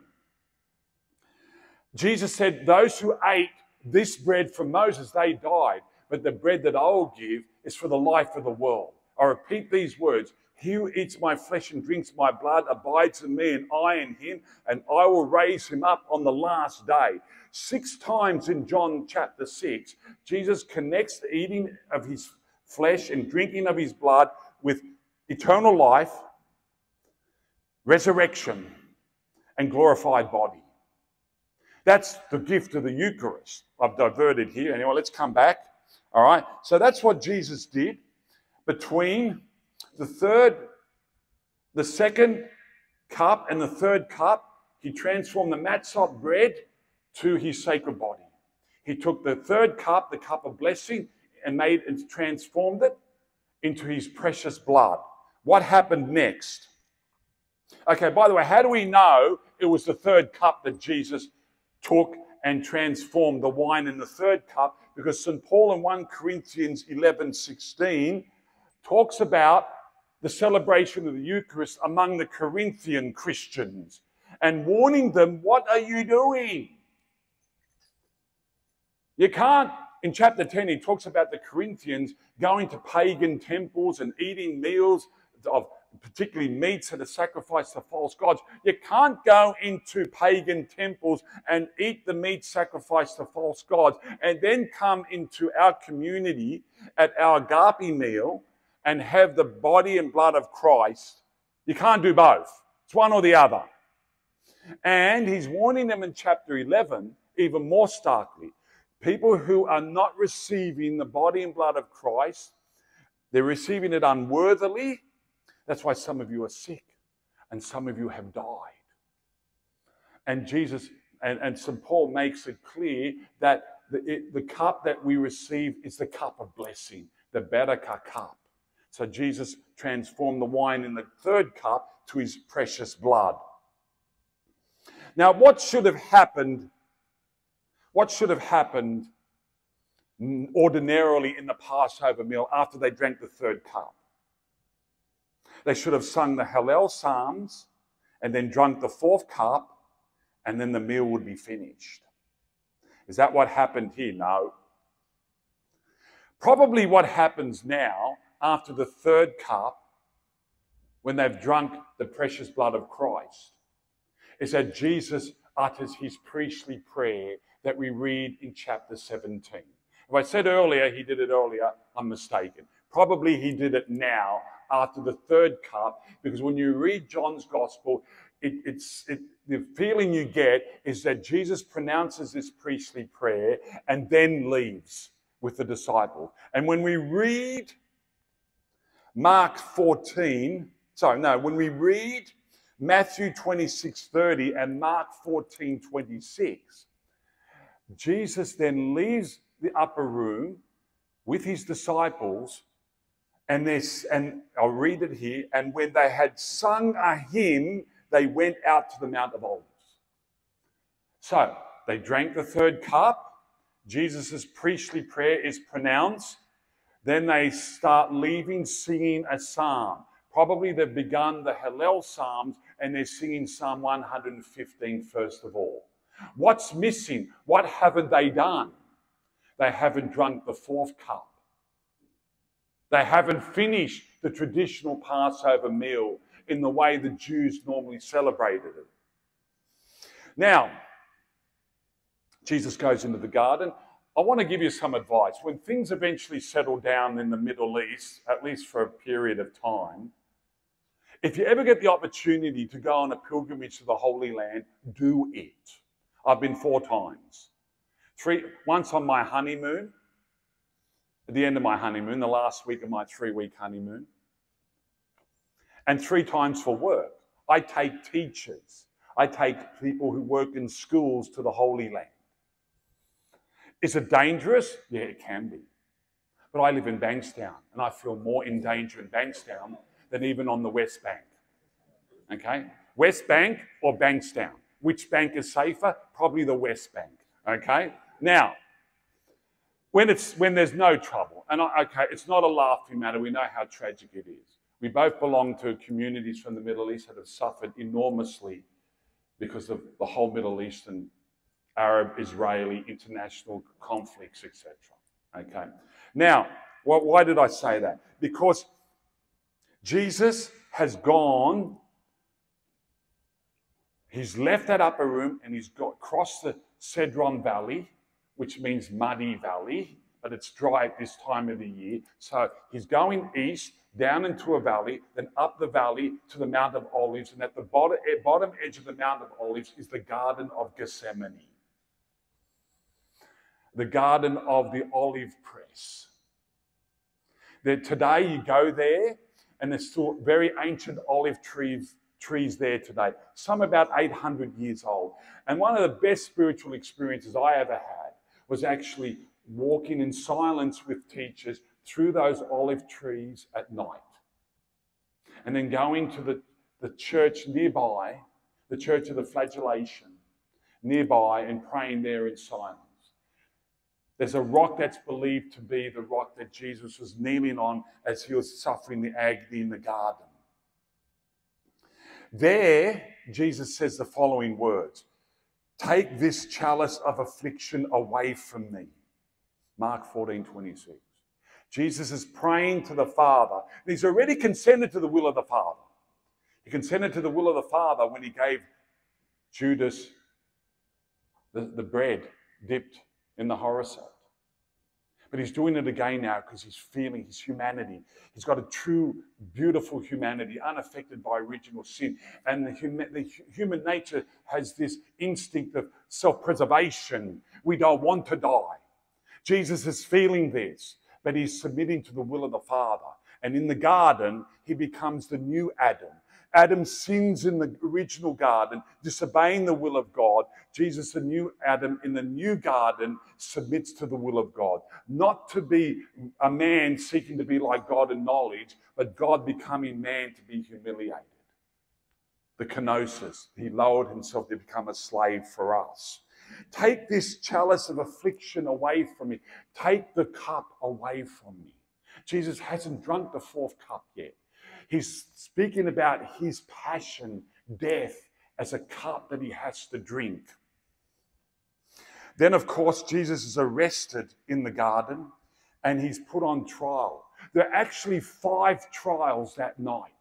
Speaker 2: Jesus said, Those who ate this bread from Moses, they died. But the bread that I will give is for the life of the world. I repeat these words He who eats my flesh and drinks my blood abides in me, and I in him, and I will raise him up on the last day. Six times in John chapter 6, Jesus connects the eating of his flesh and drinking of his blood with eternal life, resurrection, and glorified body. That's the gift of the Eucharist. I've diverted here. Anyway, let's come back. All right. So that's what Jesus did between the third, the second cup and the third cup. He transformed the matzah bread to his sacred body. He took the third cup, the cup of blessing, and made and transformed it into his precious blood. What happened next? Okay, by the way, how do we know it was the third cup that Jesus took and transformed the wine in the third cup? Because St. Paul in 1 Corinthians 11 16 talks about the celebration of the Eucharist among the Corinthian Christians and warning them, What are you doing? You can't, in chapter 10, he talks about the Corinthians going to pagan temples and eating meals of particularly meats that are sacrificed to false gods. You can't go into pagan temples and eat the meat sacrificed to false gods and then come into our community at our agape meal and have the body and blood of Christ. You can't do both. It's one or the other. And he's warning them in chapter 11 even more starkly. People who are not receiving the body and blood of Christ, they're receiving it unworthily. That's why some of you are sick and some of you have died. And Jesus and, and St. Paul makes it clear that the, it, the cup that we receive is the cup of blessing, the Beraka cup. So Jesus transformed the wine in the third cup to his precious blood. Now, what should have happened what should have happened ordinarily in the Passover meal after they drank the third cup? They should have sung the Hallel Psalms and then drunk the fourth cup, and then the meal would be finished. Is that what happened here? No. Probably what happens now after the third cup, when they've drunk the precious blood of Christ, is that Jesus utters his priestly prayer that we read in chapter 17. If I said earlier he did it earlier, I'm mistaken. Probably he did it now after the third cup, because when you read John's gospel, it, it's it, the feeling you get is that Jesus pronounces this priestly prayer and then leaves with the disciple. And when we read Mark 14, sorry, no, when we read Matthew 26 30 and Mark 14 26, Jesus then leaves the upper room with his disciples, and this, and I'll read it here. And when they had sung a hymn, they went out to the Mount of Olives. So they drank the third cup. Jesus' priestly prayer is pronounced. Then they start leaving singing a psalm. Probably they've begun the Hallel Psalms and they're singing Psalm 115 first of all. What's missing? What haven't they done? They haven't drunk the fourth cup. They haven't finished the traditional Passover meal in the way the Jews normally celebrated it. Now, Jesus goes into the garden. I want to give you some advice. When things eventually settle down in the Middle East, at least for a period of time, if you ever get the opportunity to go on a pilgrimage to the Holy Land, do it. I've been four times. Three, once on my honeymoon, at the end of my honeymoon, the last week of my three week honeymoon, and three times for work. I take teachers, I take people who work in schools to the Holy Land. Is it dangerous? Yeah, it can be. But I live in Bankstown and I feel more in danger in Bankstown than even on the West Bank. Okay? West Bank or Bankstown? Which bank is safer? Probably the West Bank. Okay? Now, when, it's, when there's no trouble, and I, okay, it's not a laughing matter, we know how tragic it is. We both belong to communities from the Middle East that have suffered enormously because of the whole Middle Eastern, Arab, Israeli, international conflicts, etc. Okay. Now, why did I say that? Because Jesus has gone, he's left that upper room and he's got crossed the Cedron Valley, which means muddy valley, but it's dry at this time of the year. So he's going east down into a valley, then up the valley to the Mount of Olives. And at the bottom, bottom edge of the Mount of Olives is the Garden of Gethsemane, the Garden of the Olive Press. That today you go there, and there's still very ancient olive trees trees there today, some about 800 years old. And one of the best spiritual experiences I ever had was actually walking in silence with teachers through those olive trees at night. And then going to the, the church nearby, the church of the flagellation nearby, and praying there in silence. There's a rock that's believed to be the rock that Jesus was kneeling on as he was suffering the agony in the garden. There, Jesus says the following words Take this chalice of affliction away from me. Mark 14 26. Jesus is praying to the Father. He's already consented to the will of the Father. He consented to the will of the Father when he gave Judas the, the bread dipped in the haroset. But he's doing it again now because he's feeling his humanity. He's got a true, beautiful humanity, unaffected by original sin. And the, hum- the human nature has this instinct of self preservation. We don't want to die. Jesus is feeling this but he's submitting to the will of the Father. And in the garden, he becomes the new Adam. Adam sins in the original garden, disobeying the will of God. Jesus, the new Adam in the new garden, submits to the will of God. Not to be a man seeking to be like God in knowledge, but God becoming man to be humiliated. The kenosis, he lowered himself to become a slave for us. Take this chalice of affliction away from me. Take the cup away from me. Jesus hasn't drunk the fourth cup yet. He's speaking about his passion, death, as a cup that he has to drink. Then, of course, Jesus is arrested in the garden and he's put on trial. There are actually five trials that night.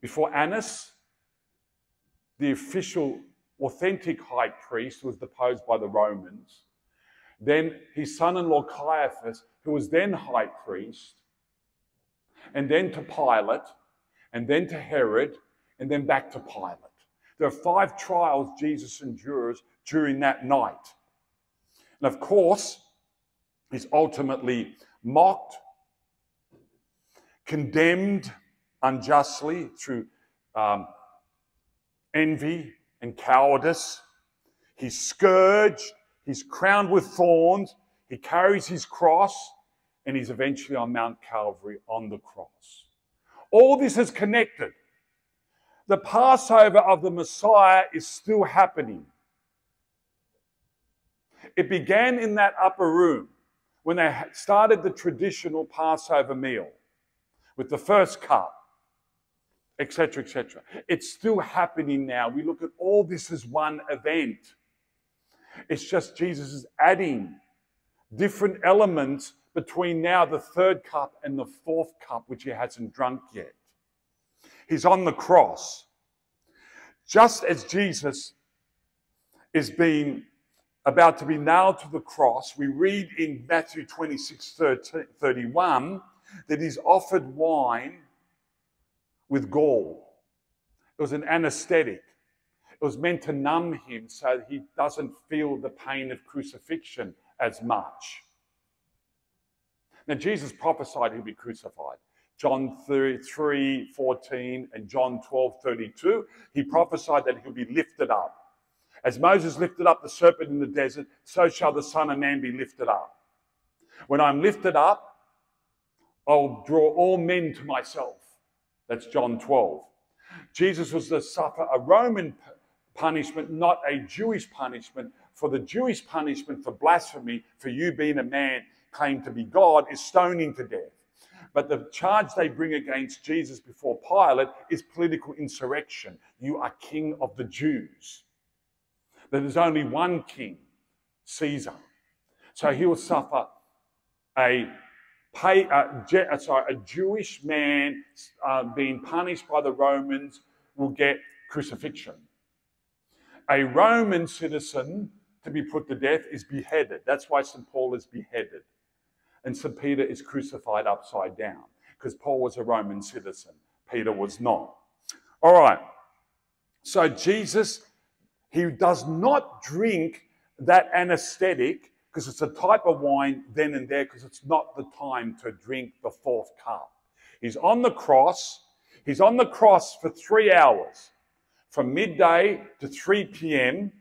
Speaker 2: Before Annas, the official authentic high priest was deposed by the Romans. Then his son in law Caiaphas, who was then high priest, and then to Pilate, and then to Herod, and then back to Pilate. There are five trials Jesus endures during that night. And of course, he's ultimately mocked, condemned unjustly through um, envy, and cowardice. He's scourged, he's crowned with thorns, he carries his cross, and he's eventually on Mount Calvary on the cross. All this is connected. The Passover of the Messiah is still happening. It began in that upper room when they started the traditional Passover meal with the first cup etc., etc. It's still happening now. We look at all this as one event. It's just Jesus is adding different elements between now the third cup and the fourth cup, which he hasn't drunk yet. He's on the cross. Just as Jesus is being about to be nailed to the cross, we read in Matthew 26 31 that he's offered wine with gall. It was an anesthetic. It was meant to numb him so he doesn't feel the pain of crucifixion as much. Now, Jesus prophesied he'd be crucified. John 3, 14 and John 12, 32, he prophesied that he'll be lifted up. As Moses lifted up the serpent in the desert, so shall the Son of Man be lifted up. When I'm lifted up, I'll draw all men to myself. That's John 12. Jesus was to suffer a Roman punishment, not a Jewish punishment. For the Jewish punishment for blasphemy, for you being a man claimed to be God, is stoning to death. But the charge they bring against Jesus before Pilate is political insurrection. You are king of the Jews. There is only one king, Caesar. So he will suffer a pay, Je- uh, sorry, a Jewish man uh, being punished by the Romans will get crucifixion. A Roman citizen to be put to death is beheaded. That's why St. Paul is beheaded. And St. Peter is crucified upside down because Paul was a Roman citizen. Peter was not. All right. So Jesus, he does not drink that anesthetic because it's a type of wine then and there because it's not the time to drink the fourth cup. He's on the cross. He's on the cross for three hours from midday to 3 p.m.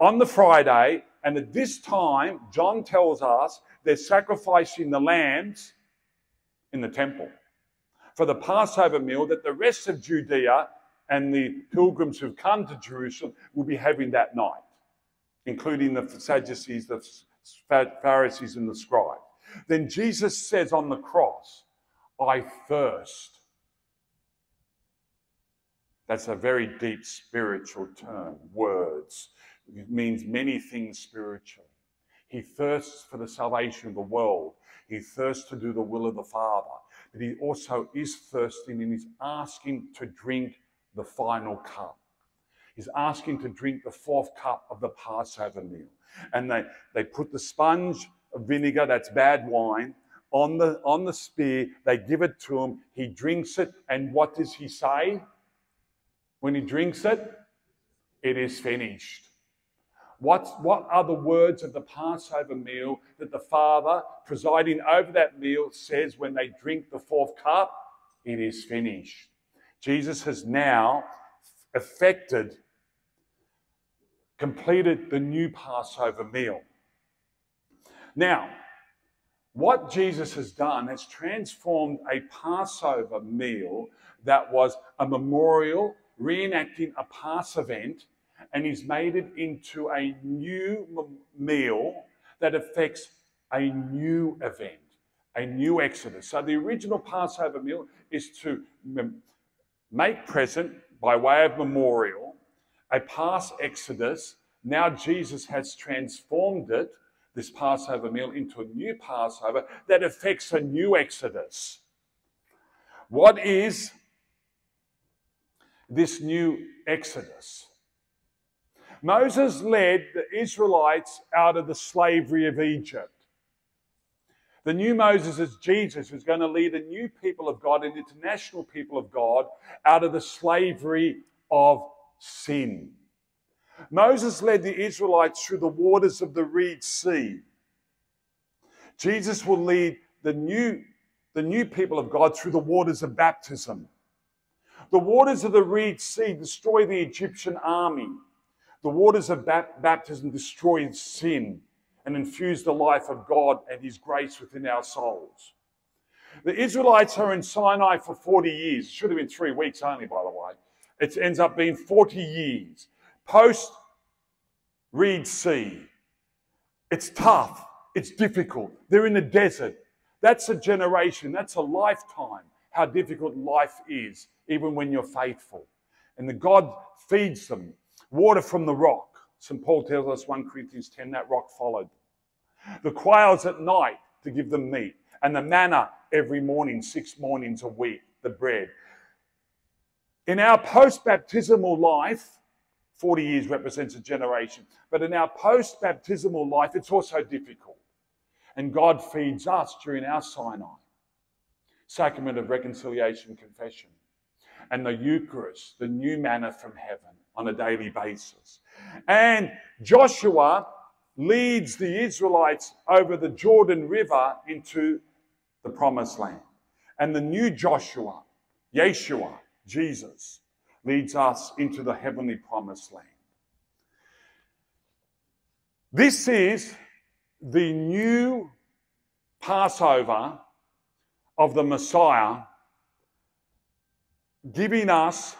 Speaker 2: on the Friday. And at this time, John tells us they're sacrificing the lambs in the temple for the Passover meal that the rest of Judea and the pilgrims who've come to Jerusalem will be having that night, including the Sadducees, the Pharisees, and the scribes. Then Jesus says on the cross, I thirst. That's a very deep spiritual term, words. It means many things spiritually. He thirsts for the salvation of the world. He thirsts to do the will of the Father. But he also is thirsting and he's asking to drink the final cup. He's asking to drink the fourth cup of the Passover meal. And they, they put the sponge of vinegar, that's bad wine, on the, on the spear. They give it to him. He drinks it. And what does he say when he drinks it? It is finished. What, what are the words of the Passover meal that the Father, presiding over that meal, says when they drink the fourth cup? It is finished. Jesus has now effected, completed the new Passover meal. Now, what Jesus has done has transformed a Passover meal that was a memorial reenacting a past event and he's made it into a new meal that affects a new event, a new Exodus. So the original Passover meal is to make present by way of memorial a past Exodus. Now Jesus has transformed it, this Passover meal, into a new Passover that affects a new Exodus. What is this new Exodus? Moses led the Israelites out of the slavery of Egypt. The new Moses is Jesus, who's going to lead a new people of God, an international people of God, out of the slavery of sin. Moses led the Israelites through the waters of the Reed Sea. Jesus will lead the new, the new people of God through the waters of baptism. The waters of the Reed Sea destroy the Egyptian army. The waters of baptism destroy sin and infuse the life of God and His grace within our souls. The Israelites are in Sinai for 40 years. It should have been three weeks only, by the way. It ends up being 40 years. Post Reed Sea. It's tough. It's difficult. They're in the desert. That's a generation. That's a lifetime. How difficult life is, even when you're faithful. And the God feeds them water from the rock. St. Paul tells us 1 Corinthians 10 that rock followed The quails at night to give them meat, and the manna every morning, six mornings a week, the bread. In our post baptismal life, 40 years represents a generation, but in our post baptismal life, it's also difficult. And God feeds us during our Sinai, sacrament of reconciliation, confession, and the Eucharist, the new manna from heaven on a daily basis. And Joshua leads the Israelites over the Jordan River into the promised land. And the new Joshua, Yeshua, Jesus, leads us into the heavenly promised land. This is the new Passover of the Messiah, giving us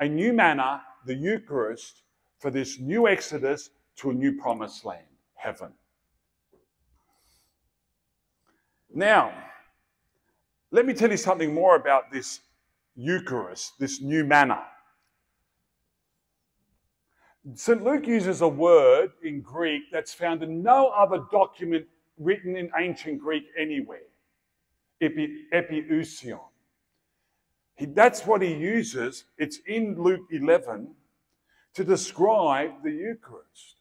Speaker 2: a new manna the Eucharist for this new exodus to a new promised land, heaven. Now, let me tell you something more about this Eucharist, this new manna. St. Luke uses a word in Greek that's found in no other document written in ancient Greek anywhere. epi, epiousion. He, that's what he uses. It's in Luke 11 to describe the Eucharist.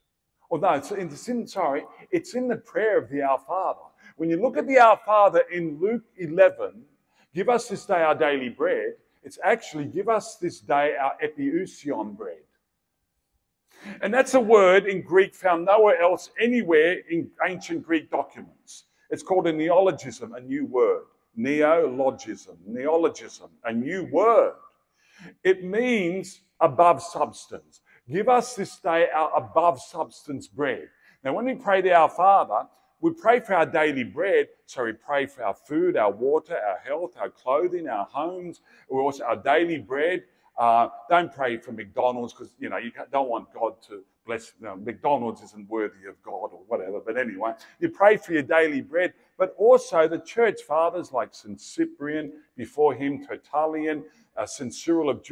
Speaker 2: Or no, it's in, it's in, sorry, it's in the prayer of the Our Father. When you look at the Our Father in Luke 11, give us this day our daily bread, it's actually give us this day our epiousion bread. And that's a word in Greek found nowhere else anywhere in ancient Greek documents. It's called a neologism, a new word. Neologism, neologism, a new word. It means above substance. Give us this day our above substance bread. Now, when we pray to our Father, we pray for our daily bread. So we pray for our food, our water, our health, our clothing, our homes, we also our daily bread. Uh, don't pray for McDonald's because you know you don't want God to bless. You know, McDonald's isn't worthy of God or whatever. But anyway, you pray for your daily bread. But also the church fathers like Saint Cyprian, before him Tertullian, uh, Saint Cyril of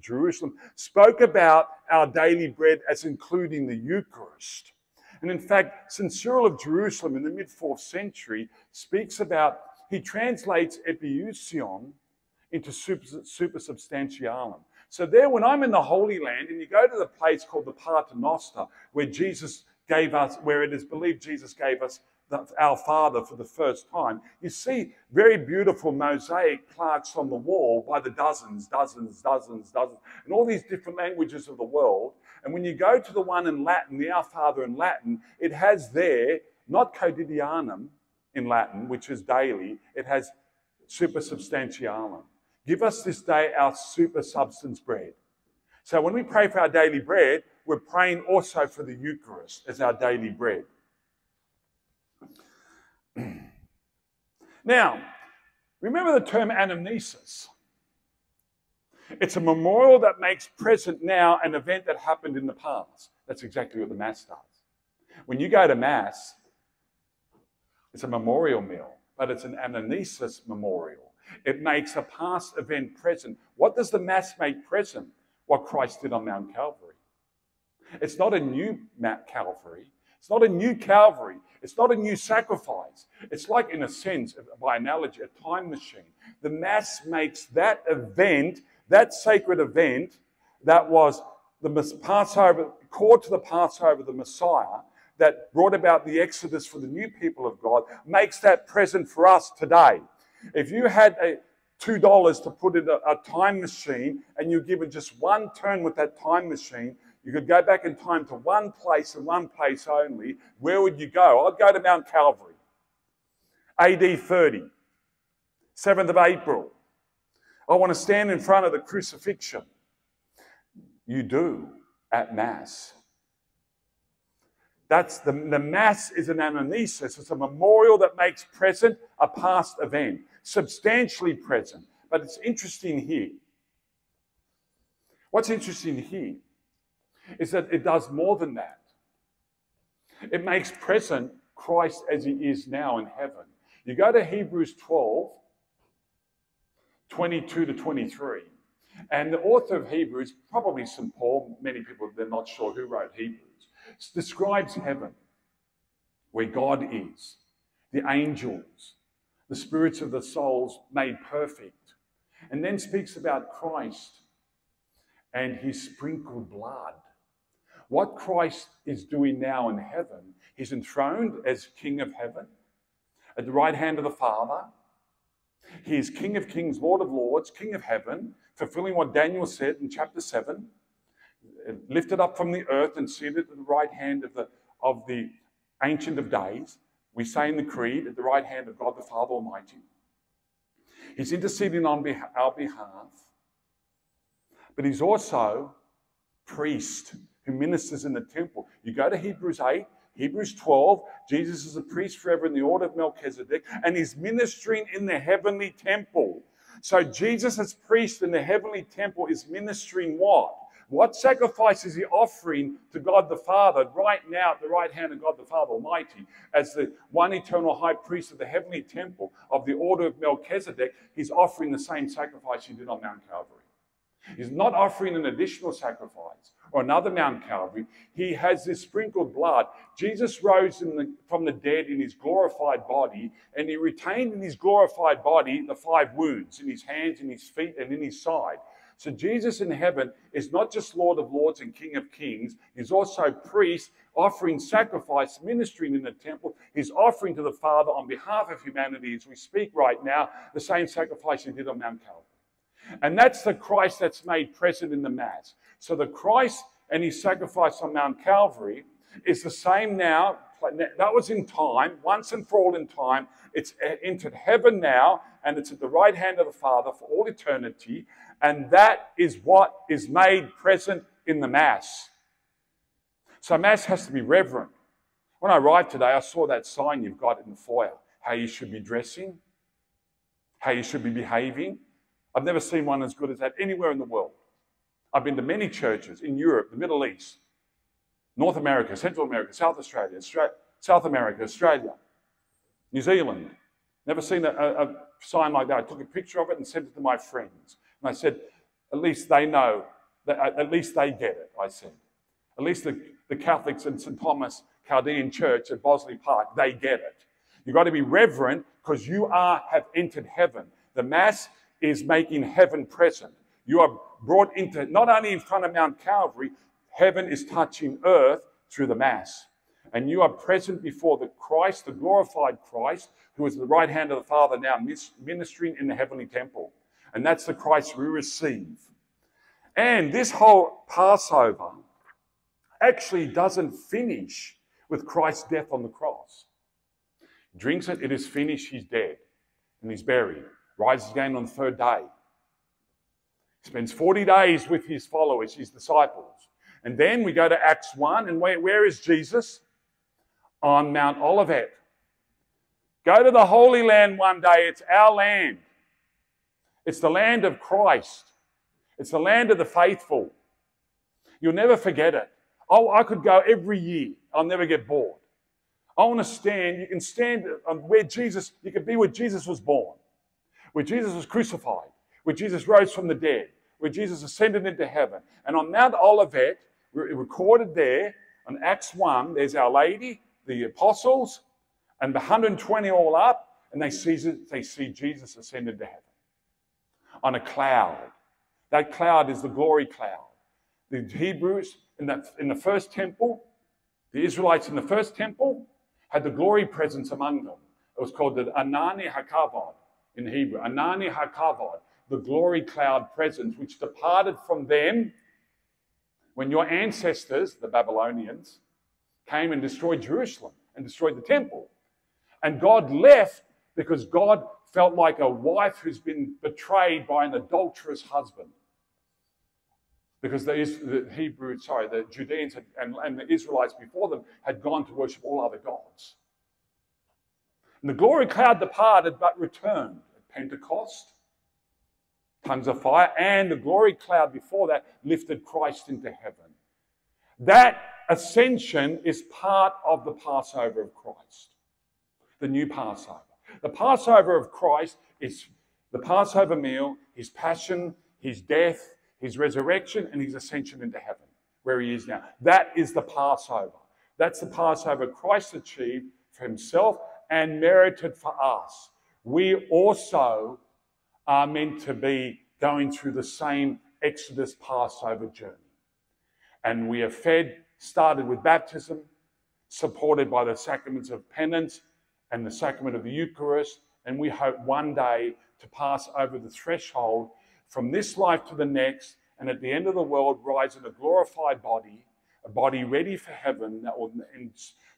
Speaker 2: Jerusalem spoke about our daily bread as including the Eucharist. And in fact, St. Cyril of Jerusalem in the mid fourth century speaks about, he translates epiousion into super, supersubstantialem. So, there, when I'm in the Holy Land and you go to the place called the Pater Noster, where Jesus gave us, where it is believed Jesus gave us the, our Father for the first time, you see very beautiful mosaic plaques on the wall by the dozens, dozens, dozens, dozens, and all these different languages of the world. And when you go to the one in Latin, the Our Father in Latin, it has there, not quotidianum in Latin, which is daily, it has supersubstantialem. Give us this day our super substance bread. So when we pray for our daily bread, we're praying also for the Eucharist as our daily bread. now, remember the term anamnesis. It's a memorial that makes present now an event that happened in the past. That's exactly what the Mass does. When you go to Mass, it's a memorial meal, but it's an anamnesis memorial. It makes a past event present. What does the Mass make present? What Christ did on Mount Calvary. It's not a new Mount Calvary. It's not a new Calvary. It's not a new sacrifice. It's like, in a sense, by analogy, a time machine. The Mass makes that event that sacred event that was the Passover, core to the Passover, the Messiah, that brought about the Exodus for the new people of God, makes that present for us today. If you had a two dollars to put in a, a, time machine and you're given just one turn with that time machine, you could go back in time to one place and one place only. Where would you go? I'd go to Mount Calvary. AD 30, 7th of April, I want to stand in front of the crucifixion. You do at Mass. That's the, the Mass is an anamnesis. It's a memorial that makes present a past event, substantially present. But it's interesting here. What's interesting here is that it does more than that. It makes present Christ as he is now in heaven. You go to Hebrews 12, 22 to 23. And the author of Hebrews, probably St. Paul, many people, they're not sure who wrote Hebrews, describes heaven, where God is, the angels, the spirits of the souls made perfect, and then speaks about Christ and his sprinkled blood. What Christ is doing now in heaven, he's enthroned as King of heaven at the right hand of the Father. He is King of kings, Lord of lords, King of heaven, fulfilling what Daniel said in chapter 7 lifted up from the earth and seated at the right hand of the, of the Ancient of Days. We say in the Creed, at the right hand of God the Father Almighty. He's interceding on our behalf, but he's also priest who ministers in the temple. You go to Hebrews 8, Hebrews 12, Jesus is a priest forever in the order of Melchizedek, and he's ministering in the heavenly temple. So Jesus as priest in the heavenly temple is ministering what? What sacrifice is he offering to God the Father right now at the right hand of God the Father Almighty as the one eternal high priest of the heavenly temple of the order of Melchizedek? He's offering the same sacrifice he did on Mount Calvary. He's not offering an additional sacrifice or another Mount Calvary. He has this sprinkled blood. Jesus rose the, from the dead in his glorified body, and he retained in his glorified body the five wounds in his hands, in his feet, and in his side. So Jesus in heaven is not just Lord of Lords and King of Kings, he's also priest, offering sacrifice, ministering in the temple. He's offering to the Father on behalf of humanity as we speak right now the same sacrifice he did on Mount Calvary. And that's the Christ that's made present in the Mass. So the Christ and his sacrifice on Mount Calvary is the same now. That was in time, once and for all in time. It's entered heaven now, and it's at the right hand of the Father for all eternity. And that is what is made present in the Mass. So, Mass has to be reverent. When I arrived today, I saw that sign you've got in the foyer how you should be dressing, how you should be behaving. I've never seen one as good as that anywhere in the world. I've been to many churches in Europe, the Middle East, North America, Central America, South Australia, South America, Australia, New Zealand. Never seen a, a, sign like that. I took a picture of it and sent it to my friends. And I said, at least they know, that, uh, at least they get it, I said. At least the, the Catholics in St. Thomas Chaldean Church at Bossley Park, they get it. You've got to be reverent because you are have entered heaven. The Mass is making heaven present. You are brought into, not only in front of Mount Calvary, heaven is touching earth through the Mass. And you are present before the Christ, the glorified Christ, who is the right hand of the Father now, ministering in the heavenly temple. And that's the Christ we receive. And this whole Passover actually doesn't finish with Christ's death on the cross. Drinks it, it is finished, he's dead, and he's buried rises again on the third day. He spends 40 days with his followers, his disciples. And then we go to Acts 1, and where, where is Jesus? On Mount Olivet. Go to the Holy Land one day, it's our land. It's the land of Christ. It's the land of the faithful. You'll never forget it. Oh, I could go every year. I'll never get bored. I want to stand. You can stand where Jesus, you can be where Jesus was born where Jesus was crucified, where Jesus rose from the dead, where Jesus ascended into heaven. And on Mount Olivet, recorded there in Acts 1, there's Our Lady, the apostles, and the 120 all up, and they see, they see Jesus ascended to heaven on a cloud. That cloud is the glory cloud. The Hebrews in, that, in the first temple, the Israelites in the first temple, had the glory presence among them. It was called the Anani Hakavod in Hebrew. Anani hakavod, the glory cloud presence, which departed from them when your ancestors, the Babylonians, came and destroyed Jerusalem and destroyed the temple. And God left because God felt like a wife who's been betrayed by an adulterous husband. Because the, the Hebrew, sorry, the Judeans had, and, and the Israelites before them had gone to worship all other gods. And the glory cloud departed but returned at Pentecost. Tongues of fire, and the glory cloud before that lifted Christ into heaven. That ascension is part of the Passover of Christ, the new Passover. The Passover of Christ is the Passover meal, his passion, his death, his resurrection, and his ascension into heaven, where he is now. That is the Passover. That's the Passover Christ achieved for himself and merited for us. We also are meant to be going through the same Exodus Passover journey. And we are fed, started with baptism, supported by the sacraments of penance and the sacrament of the Eucharist. And we hope one day to pass over the threshold from this life to the next, and at the end of the world, rise in a glorified body, a body ready for heaven that will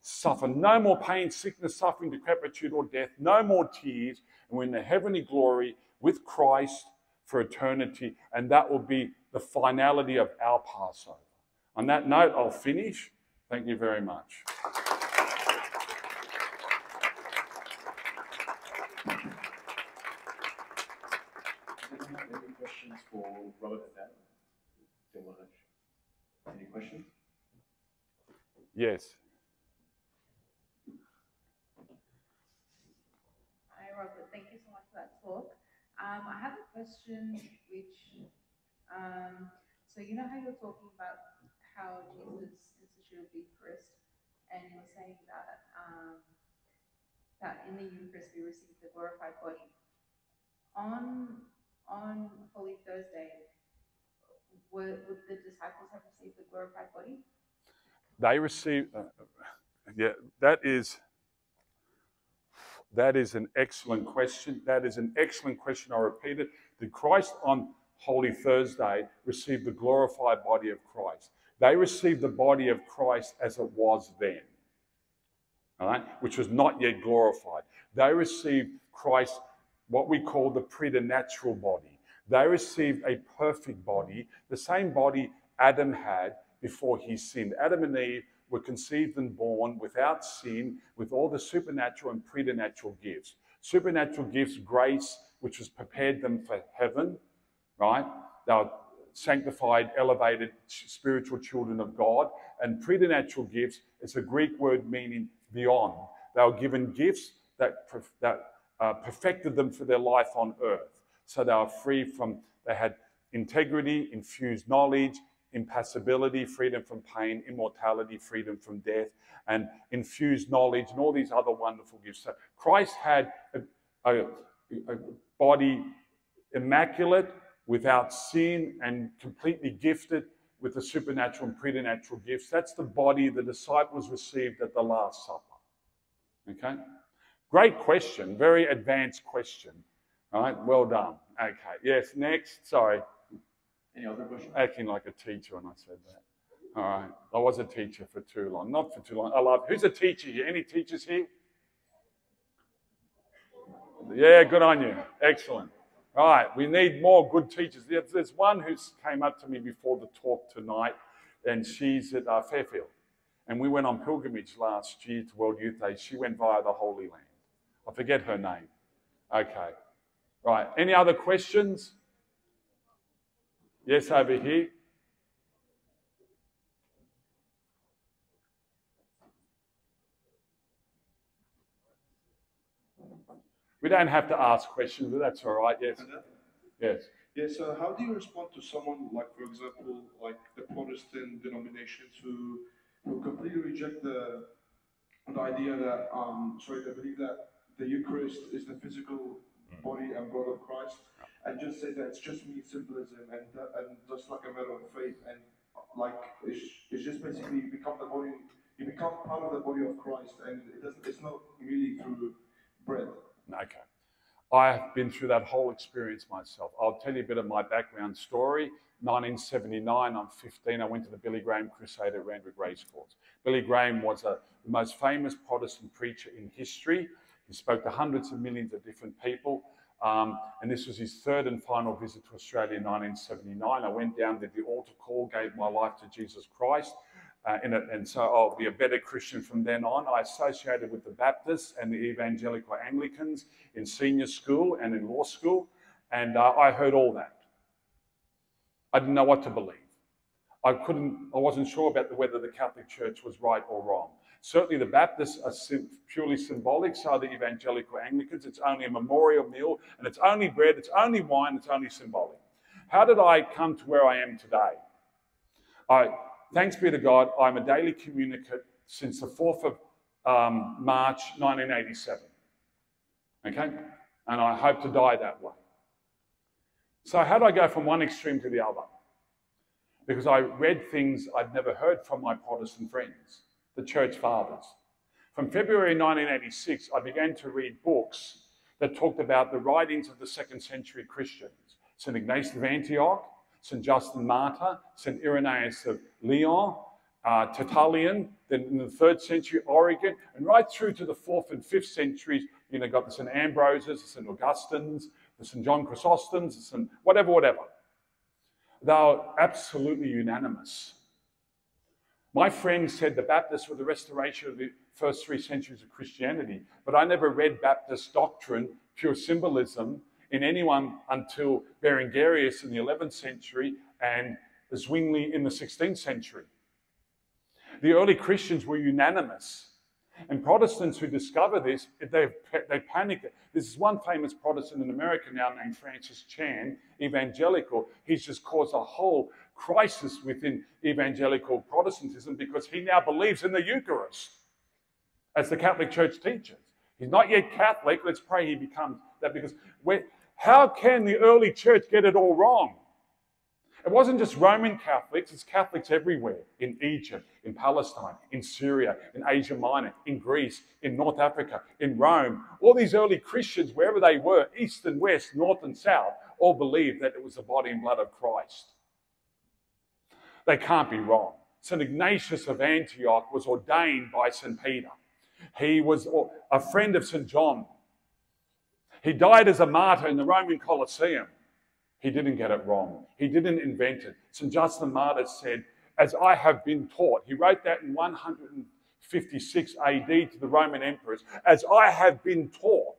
Speaker 2: suffer no more pain, sickness, suffering, decrepitude, or death, no more tears, and we're in the heavenly glory with Christ for eternity, and that will be the finality of our Passover. On that note, I'll finish. Thank you very much.
Speaker 1: Any questions for Robert Any questions?
Speaker 2: Yes.
Speaker 3: Robert. Thank you so much for that talk. Um, I have a question which Um, so you know how you're talking about how Jesus instituted the Eucharist, and you're saying that um, that in the Eucharist we receive the glorified body. On on Holy Thursday, would, would the disciples have received the glorified body?
Speaker 2: They receive. Uh, yeah, that is. That is an excellent question. That is an excellent question. I repeat it. Did Christ on Holy Thursday receive the glorified body of Christ? They received the body of Christ as it was then, all right, which was not yet glorified. They received Christ, what we call the preternatural body. They received a perfect body, the same body Adam had before he sinned. Adam and Eve were conceived and born without sin, with all the supernatural and preternatural gifts. Supernatural gifts, grace, which has prepared them for heaven, right? They were sanctified, elevated spiritual children of God. And preternatural gifts is a Greek word meaning beyond. They were given gifts that, that uh, perfected them for their life on earth. So they were free from, they had integrity, infused knowledge, impassibility, freedom from pain, immortality, freedom from death, and infused knowledge, and all these other wonderful gifts. So Christ had a, a, a body immaculate, without sin, and completely gifted with the supernatural and preternatural gifts. That's the body the disciples received at the Last Supper. Okay? Great question, very advanced question. All right, well done. Okay, yes, next. Sorry.
Speaker 1: Any other questions?
Speaker 2: Acting like a teacher when I said that. All right, I was a teacher for too long. Not for too long. I love. Who's a teacher here? Any teachers here? Yeah, good on you. Excellent. All right, we need more good teachers. There's one who came up to me before the talk tonight, and she's at uh, Fairfield. And we went on pilgrimage last year to World Youth Day. She went via the Holy Land. I forget her name. Okay. Right. Any other questions? Yes, over here. We don't have to ask questions, but that's all right. Yes. Yes.
Speaker 4: Yeah, so how do you respond to someone like, for example, like the Protestant denominations who who completely reject the the idea that um sorry they believe that the Eucharist is the physical body and blood of Christ, and just say that it's just mere symbolism and and just like a matter of faith and like it's, it's just basically you become the body, you become part of the body of Christ, and it doesn't it's not really through bread.
Speaker 2: Okay. I've been through that whole experience myself. I'll tell you a bit of my background story. 1979, I'm 15, I went to the Billy Graham Crusade at Randwick Racecourse. Billy Graham was a, the most famous Protestant preacher in history. He spoke to hundreds of millions of different people. Um, and this was his third and final visit to Australia in 1979. I went down, did the altar call, gave my life to Jesus Christ. Uh, a, and so I'll be a better Christian from then on. I associated with the Baptists and the Evangelical Anglicans in senior school and in law school, and uh, I heard all that. I didn't know what to believe. I couldn't. I wasn't sure about the, whether the Catholic Church was right or wrong. Certainly, the Baptists are sim- purely symbolic. So are the Evangelical Anglicans. It's only a memorial meal, and it's only bread. It's only wine. It's only symbolic. How did I come to where I am today? I thanks be to God, I'm a daily communicant since the 4th of um, March 1987. Okay? And I hope to die that way. So, how do I go from one extreme to the other? Because I read things I'd never heard from my Protestant friends, the church fathers. From February 1986, I began to read books that talked about the writings of the second century Christians St. Ignatius of Antioch, St. Justin Martyr, St. Irenaeus of Lyon, uh, Tertullian, then in the third century, Origen, and right through to the fourth and fifth centuries, you know, got the St. Ambroses, the St. Augustines, the St. John Chrysostoms, the St. whatever, whatever. They are absolutely unanimous. My friend said the Baptists were the restoration of the first three centuries of Christianity, but I never read Baptist doctrine, pure symbolism, in anyone until Berengarius in the 11th century and Zwingli in the 16th century. The early Christians were unanimous And Protestants who discover this, they, they panic. There's this is one famous Protestant in America now named Francis Chan, evangelical. He's just caused a whole crisis within evangelical Protestantism because he now believes in the Eucharist, as the Catholic Church teaches. He's not yet Catholic. Let's pray he becomes that because how can the early church get it all wrong? It wasn't just Roman Catholics, it's Catholics everywhere in Egypt, in Palestine, in Syria, in Asia Minor, in Greece, in North Africa, in Rome. All these early Christians, wherever they were, east and west, north and south, all believed that it was the body and blood of Christ. They can't be wrong. St. Ignatius of Antioch was ordained by St. Peter. He was a friend of St. John. He died as a martyr in the Roman Colosseum. He didn't get it wrong. He didn't invent it. St. Justin Martyr said, As I have been taught, he wrote that in 156 AD to the Roman emperors, as I have been taught,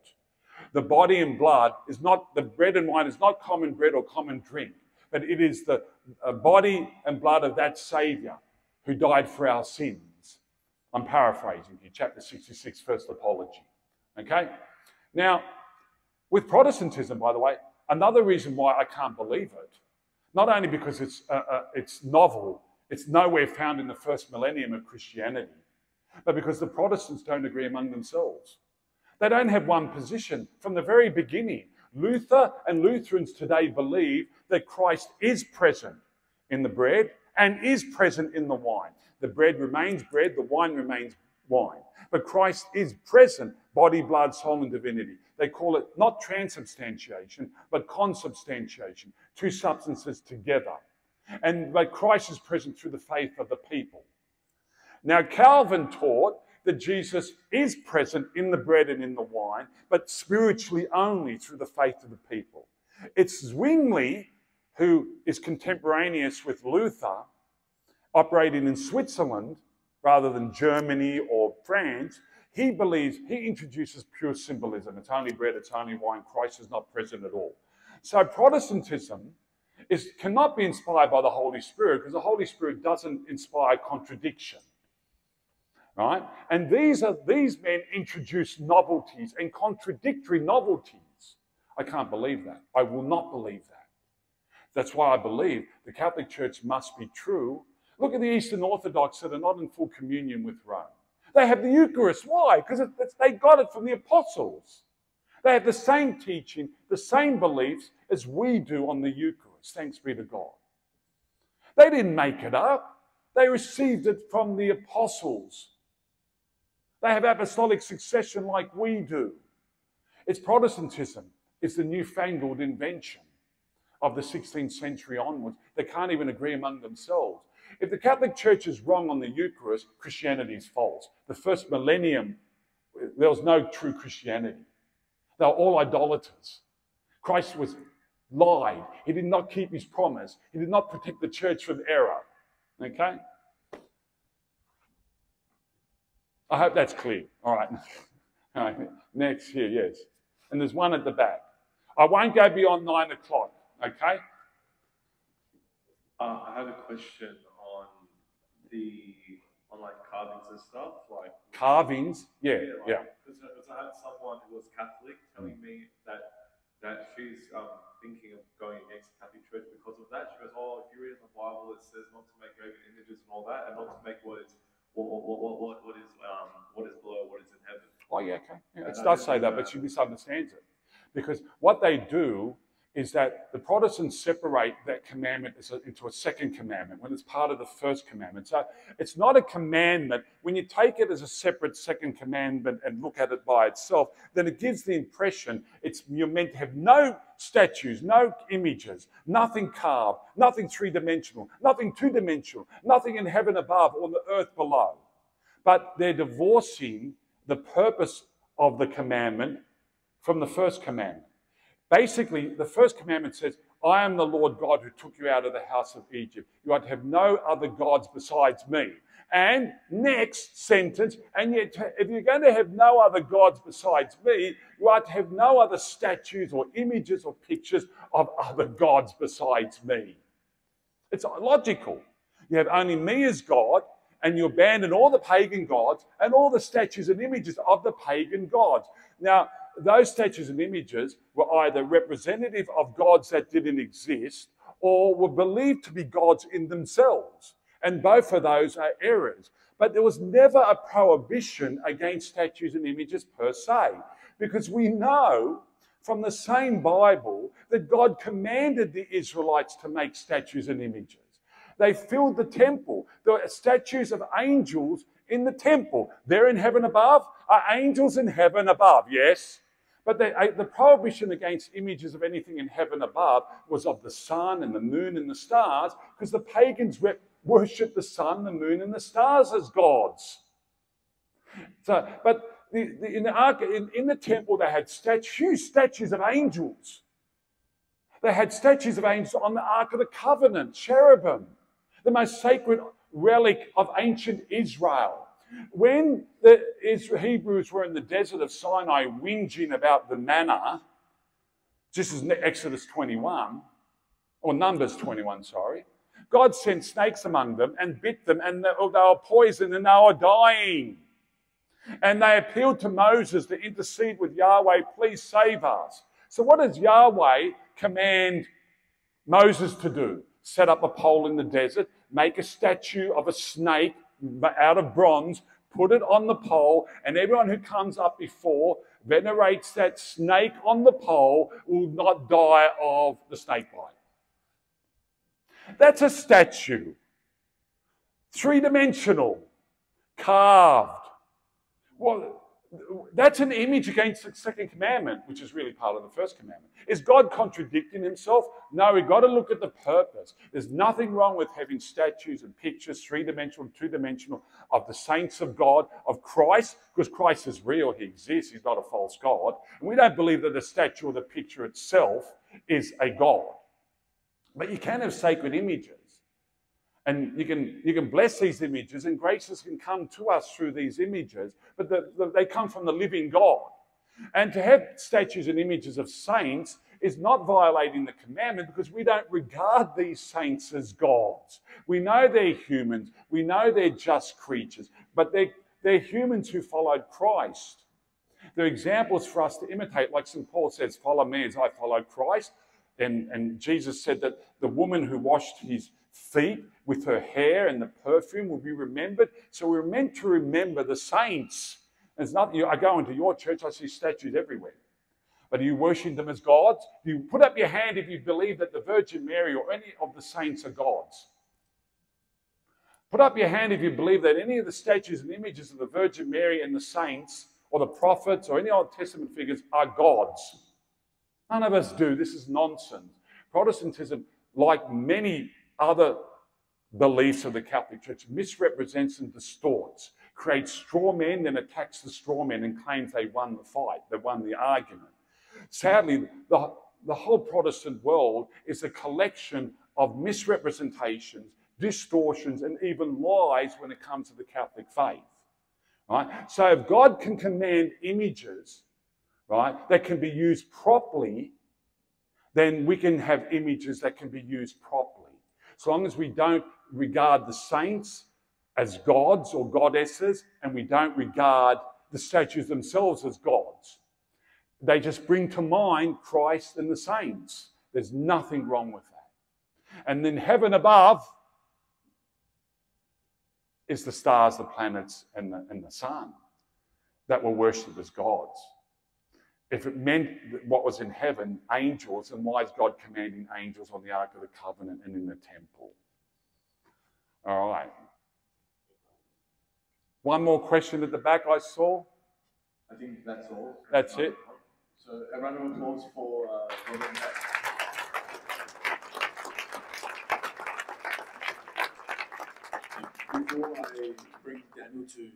Speaker 2: the body and blood is not, the bread and wine is not common bread or common drink, but it is the uh, body and blood of that Savior who died for our sins. I'm paraphrasing here, chapter 66, first apology. Okay? Now, with Protestantism, by the way, Another reason why I can't believe it, not only because it's, uh, uh, it's novel, it's nowhere found in the first millennium of Christianity, but because the Protestants don't agree among themselves. They don't have one position from the very beginning. Luther and Lutherans today believe that Christ is present in the bread and is present in the wine. The bread remains bread, the wine remains wine. But Christ is present, body, blood, soul, and divinity. They call it not transubstantiation, but consubstantiation, two substances together. And but Christ is present through the faith of the people. Now, Calvin taught that Jesus is present in the bread and in the wine, but spiritually only through the faith of the people. It's Zwingli, who is contemporaneous with Luther, operating in Switzerland, rather than Germany or France, he believes, he introduces pure symbolism. It's only bread, it's only wine. Christ is not present at all. So Protestantism is, cannot be inspired by the Holy Spirit because the Holy Spirit doesn't inspire contradiction. Right? And these are these men introduce novelties and contradictory novelties. I can't believe that. I will not believe that. That's why I believe the Catholic Church must be true Look at the Eastern Orthodox that are not in full communion with Rome. They have the Eucharist. Why? Because they got it from the apostles. They have the same teaching, the same beliefs as we do on the Eucharist. Thanks be to God. They didn't make it up, they received it from the apostles. They have apostolic succession like we do. It's Protestantism, it's the newfangled invention of the 16th century onwards. They can't even agree among themselves. If the Catholic Church is wrong on the Eucharist, Christianity is false. The first millennium, there was no true Christianity. They were all idolaters. Christ was lied. He did not keep his promise. He did not protect the church from error. Okay? I hope that's clear. All right. All right. Next here, yes. And there's one at the back. I won't go beyond nine o'clock. Okay?
Speaker 5: Uh, I have a question on the on like carvings and stuff, like
Speaker 2: carvings. Yeah, yeah.
Speaker 5: Because yeah. I had someone who was Catholic telling me that that she's um, thinking of going against the Catholic Church because of that. She goes, "Oh, if you read in the Bible, it says not to make graven images and all that, and not to make what is what what what what, what is um what is below, what is in heaven."
Speaker 2: Oh yeah, okay. Yeah, it does say that, but she misunderstands it because what they do is that the Protestants separate that commandment into a second commandment when it's part of the first commandment. So it's not a commandment. When you take it as a separate second commandment and look at it by itself, then it gives the impression it's you're meant to have no statues, no images, nothing carved, nothing three dimensional, nothing two dimensional, nothing in heaven above or the earth below. But they're divorcing the purpose of the commandment from the first commandment. Basically, the first commandment says, I am the Lord God who took you out of the house of Egypt. You are to have no other gods besides me. And next sentence, and yet if you're going to have no other gods besides me, you are to have no other statues or images or pictures of other gods besides me. It's logical. You have only me as God, and you abandon all the pagan gods and all the statues and images of the pagan gods. Now, those statues and images were either representative of gods that didn't exist or were believed to be gods in themselves. And both of those are errors. But there was never a prohibition against statues and images per se, because we know from the same Bible that God commanded the Israelites to make statues and images. They filled the temple. There statues of angels in the temple. They're in heaven above. Are angels in heaven above? Yes. But the, uh, the prohibition against images of anything in heaven above was of the sun and the moon and the stars, because the pagans worshiped the sun, the moon, and the stars as gods. So, but the, the, in, the in, in the temple, they had statues, statues of angels. They had statues of angels on the Ark of the Covenant, cherubim, the most sacred relic of ancient Israel. When the Hebrews were in the desert of Sinai whinging about the manna, just as Exodus 21, or Numbers 21, sorry, God sent snakes among them and bit them, and oh, they were poisoned and they were dying. And they appealed to Moses to intercede with Yahweh, please save us. So, what does Yahweh command Moses to do? Set up a pole in the desert, make a statue of a snake out of bronze, put it on the pole, and everyone who comes up before venerates that snake on the pole will not die of the snake bite. That's a statue. Three dimensional, carved. Well, that's an image against the second commandment, which is really part of the first commandment. Is God contradicting himself? No, we've got to look at the purpose. There's nothing wrong with having statues and pictures, three dimensional, two dimensional, of the saints of God, of Christ, because Christ is real, he exists, he's not a false God. And we don't believe that the statue or the picture itself is a God. But you can have sacred images. And you can, you can bless these images, and graces can come to us through these images, but the, the, they come from the living God. And to have statues and images of saints is not violating the commandment because we don't regard these saints as gods. We know they're humans, we know they're just creatures, but they're, they're humans who followed Christ. They're examples for us to imitate, like St. Paul says, Follow me as I followed Christ. And, and Jesus said that the woman who washed his feet with her hair and the perfume will be remembered. So we're meant to remember the saints. It's not, you, I go into your church, I see statues everywhere. But are you worshiping them as gods? Do you put up your hand if you believe that the Virgin Mary or any of the saints are gods? Put up your hand if you believe that any of the statues and images of the Virgin Mary and the saints or the prophets or any Old Testament figures are gods. None of us do. This is nonsense. Protestantism, like many other beliefs of the Catholic Church, misrepresents and distorts, creates straw men, then attacks the straw men and claims they won the fight, they won the argument. Sadly, the, the whole Protestant world is a collection of misrepresentations, distortions, and even lies when it comes to the Catholic faith. Right? So if God can command images right, that can be used properly, then we can have images that can be used properly. As long as we don't regard the saints as gods or goddesses and we don't regard the statues themselves as gods, they just bring to mind Christ and the saints. There's nothing wrong with that. And then heaven above is the stars, the planets, and the, and the sun that were worshipped as gods if it meant what was in heaven, angels, and why is God commanding angels on the Ark of the Covenant and in the temple? All right. One more question at the back I saw.
Speaker 1: I think that's all.
Speaker 2: That's it.
Speaker 1: So a round of applause for uh, Robin. Before I bring Daniel to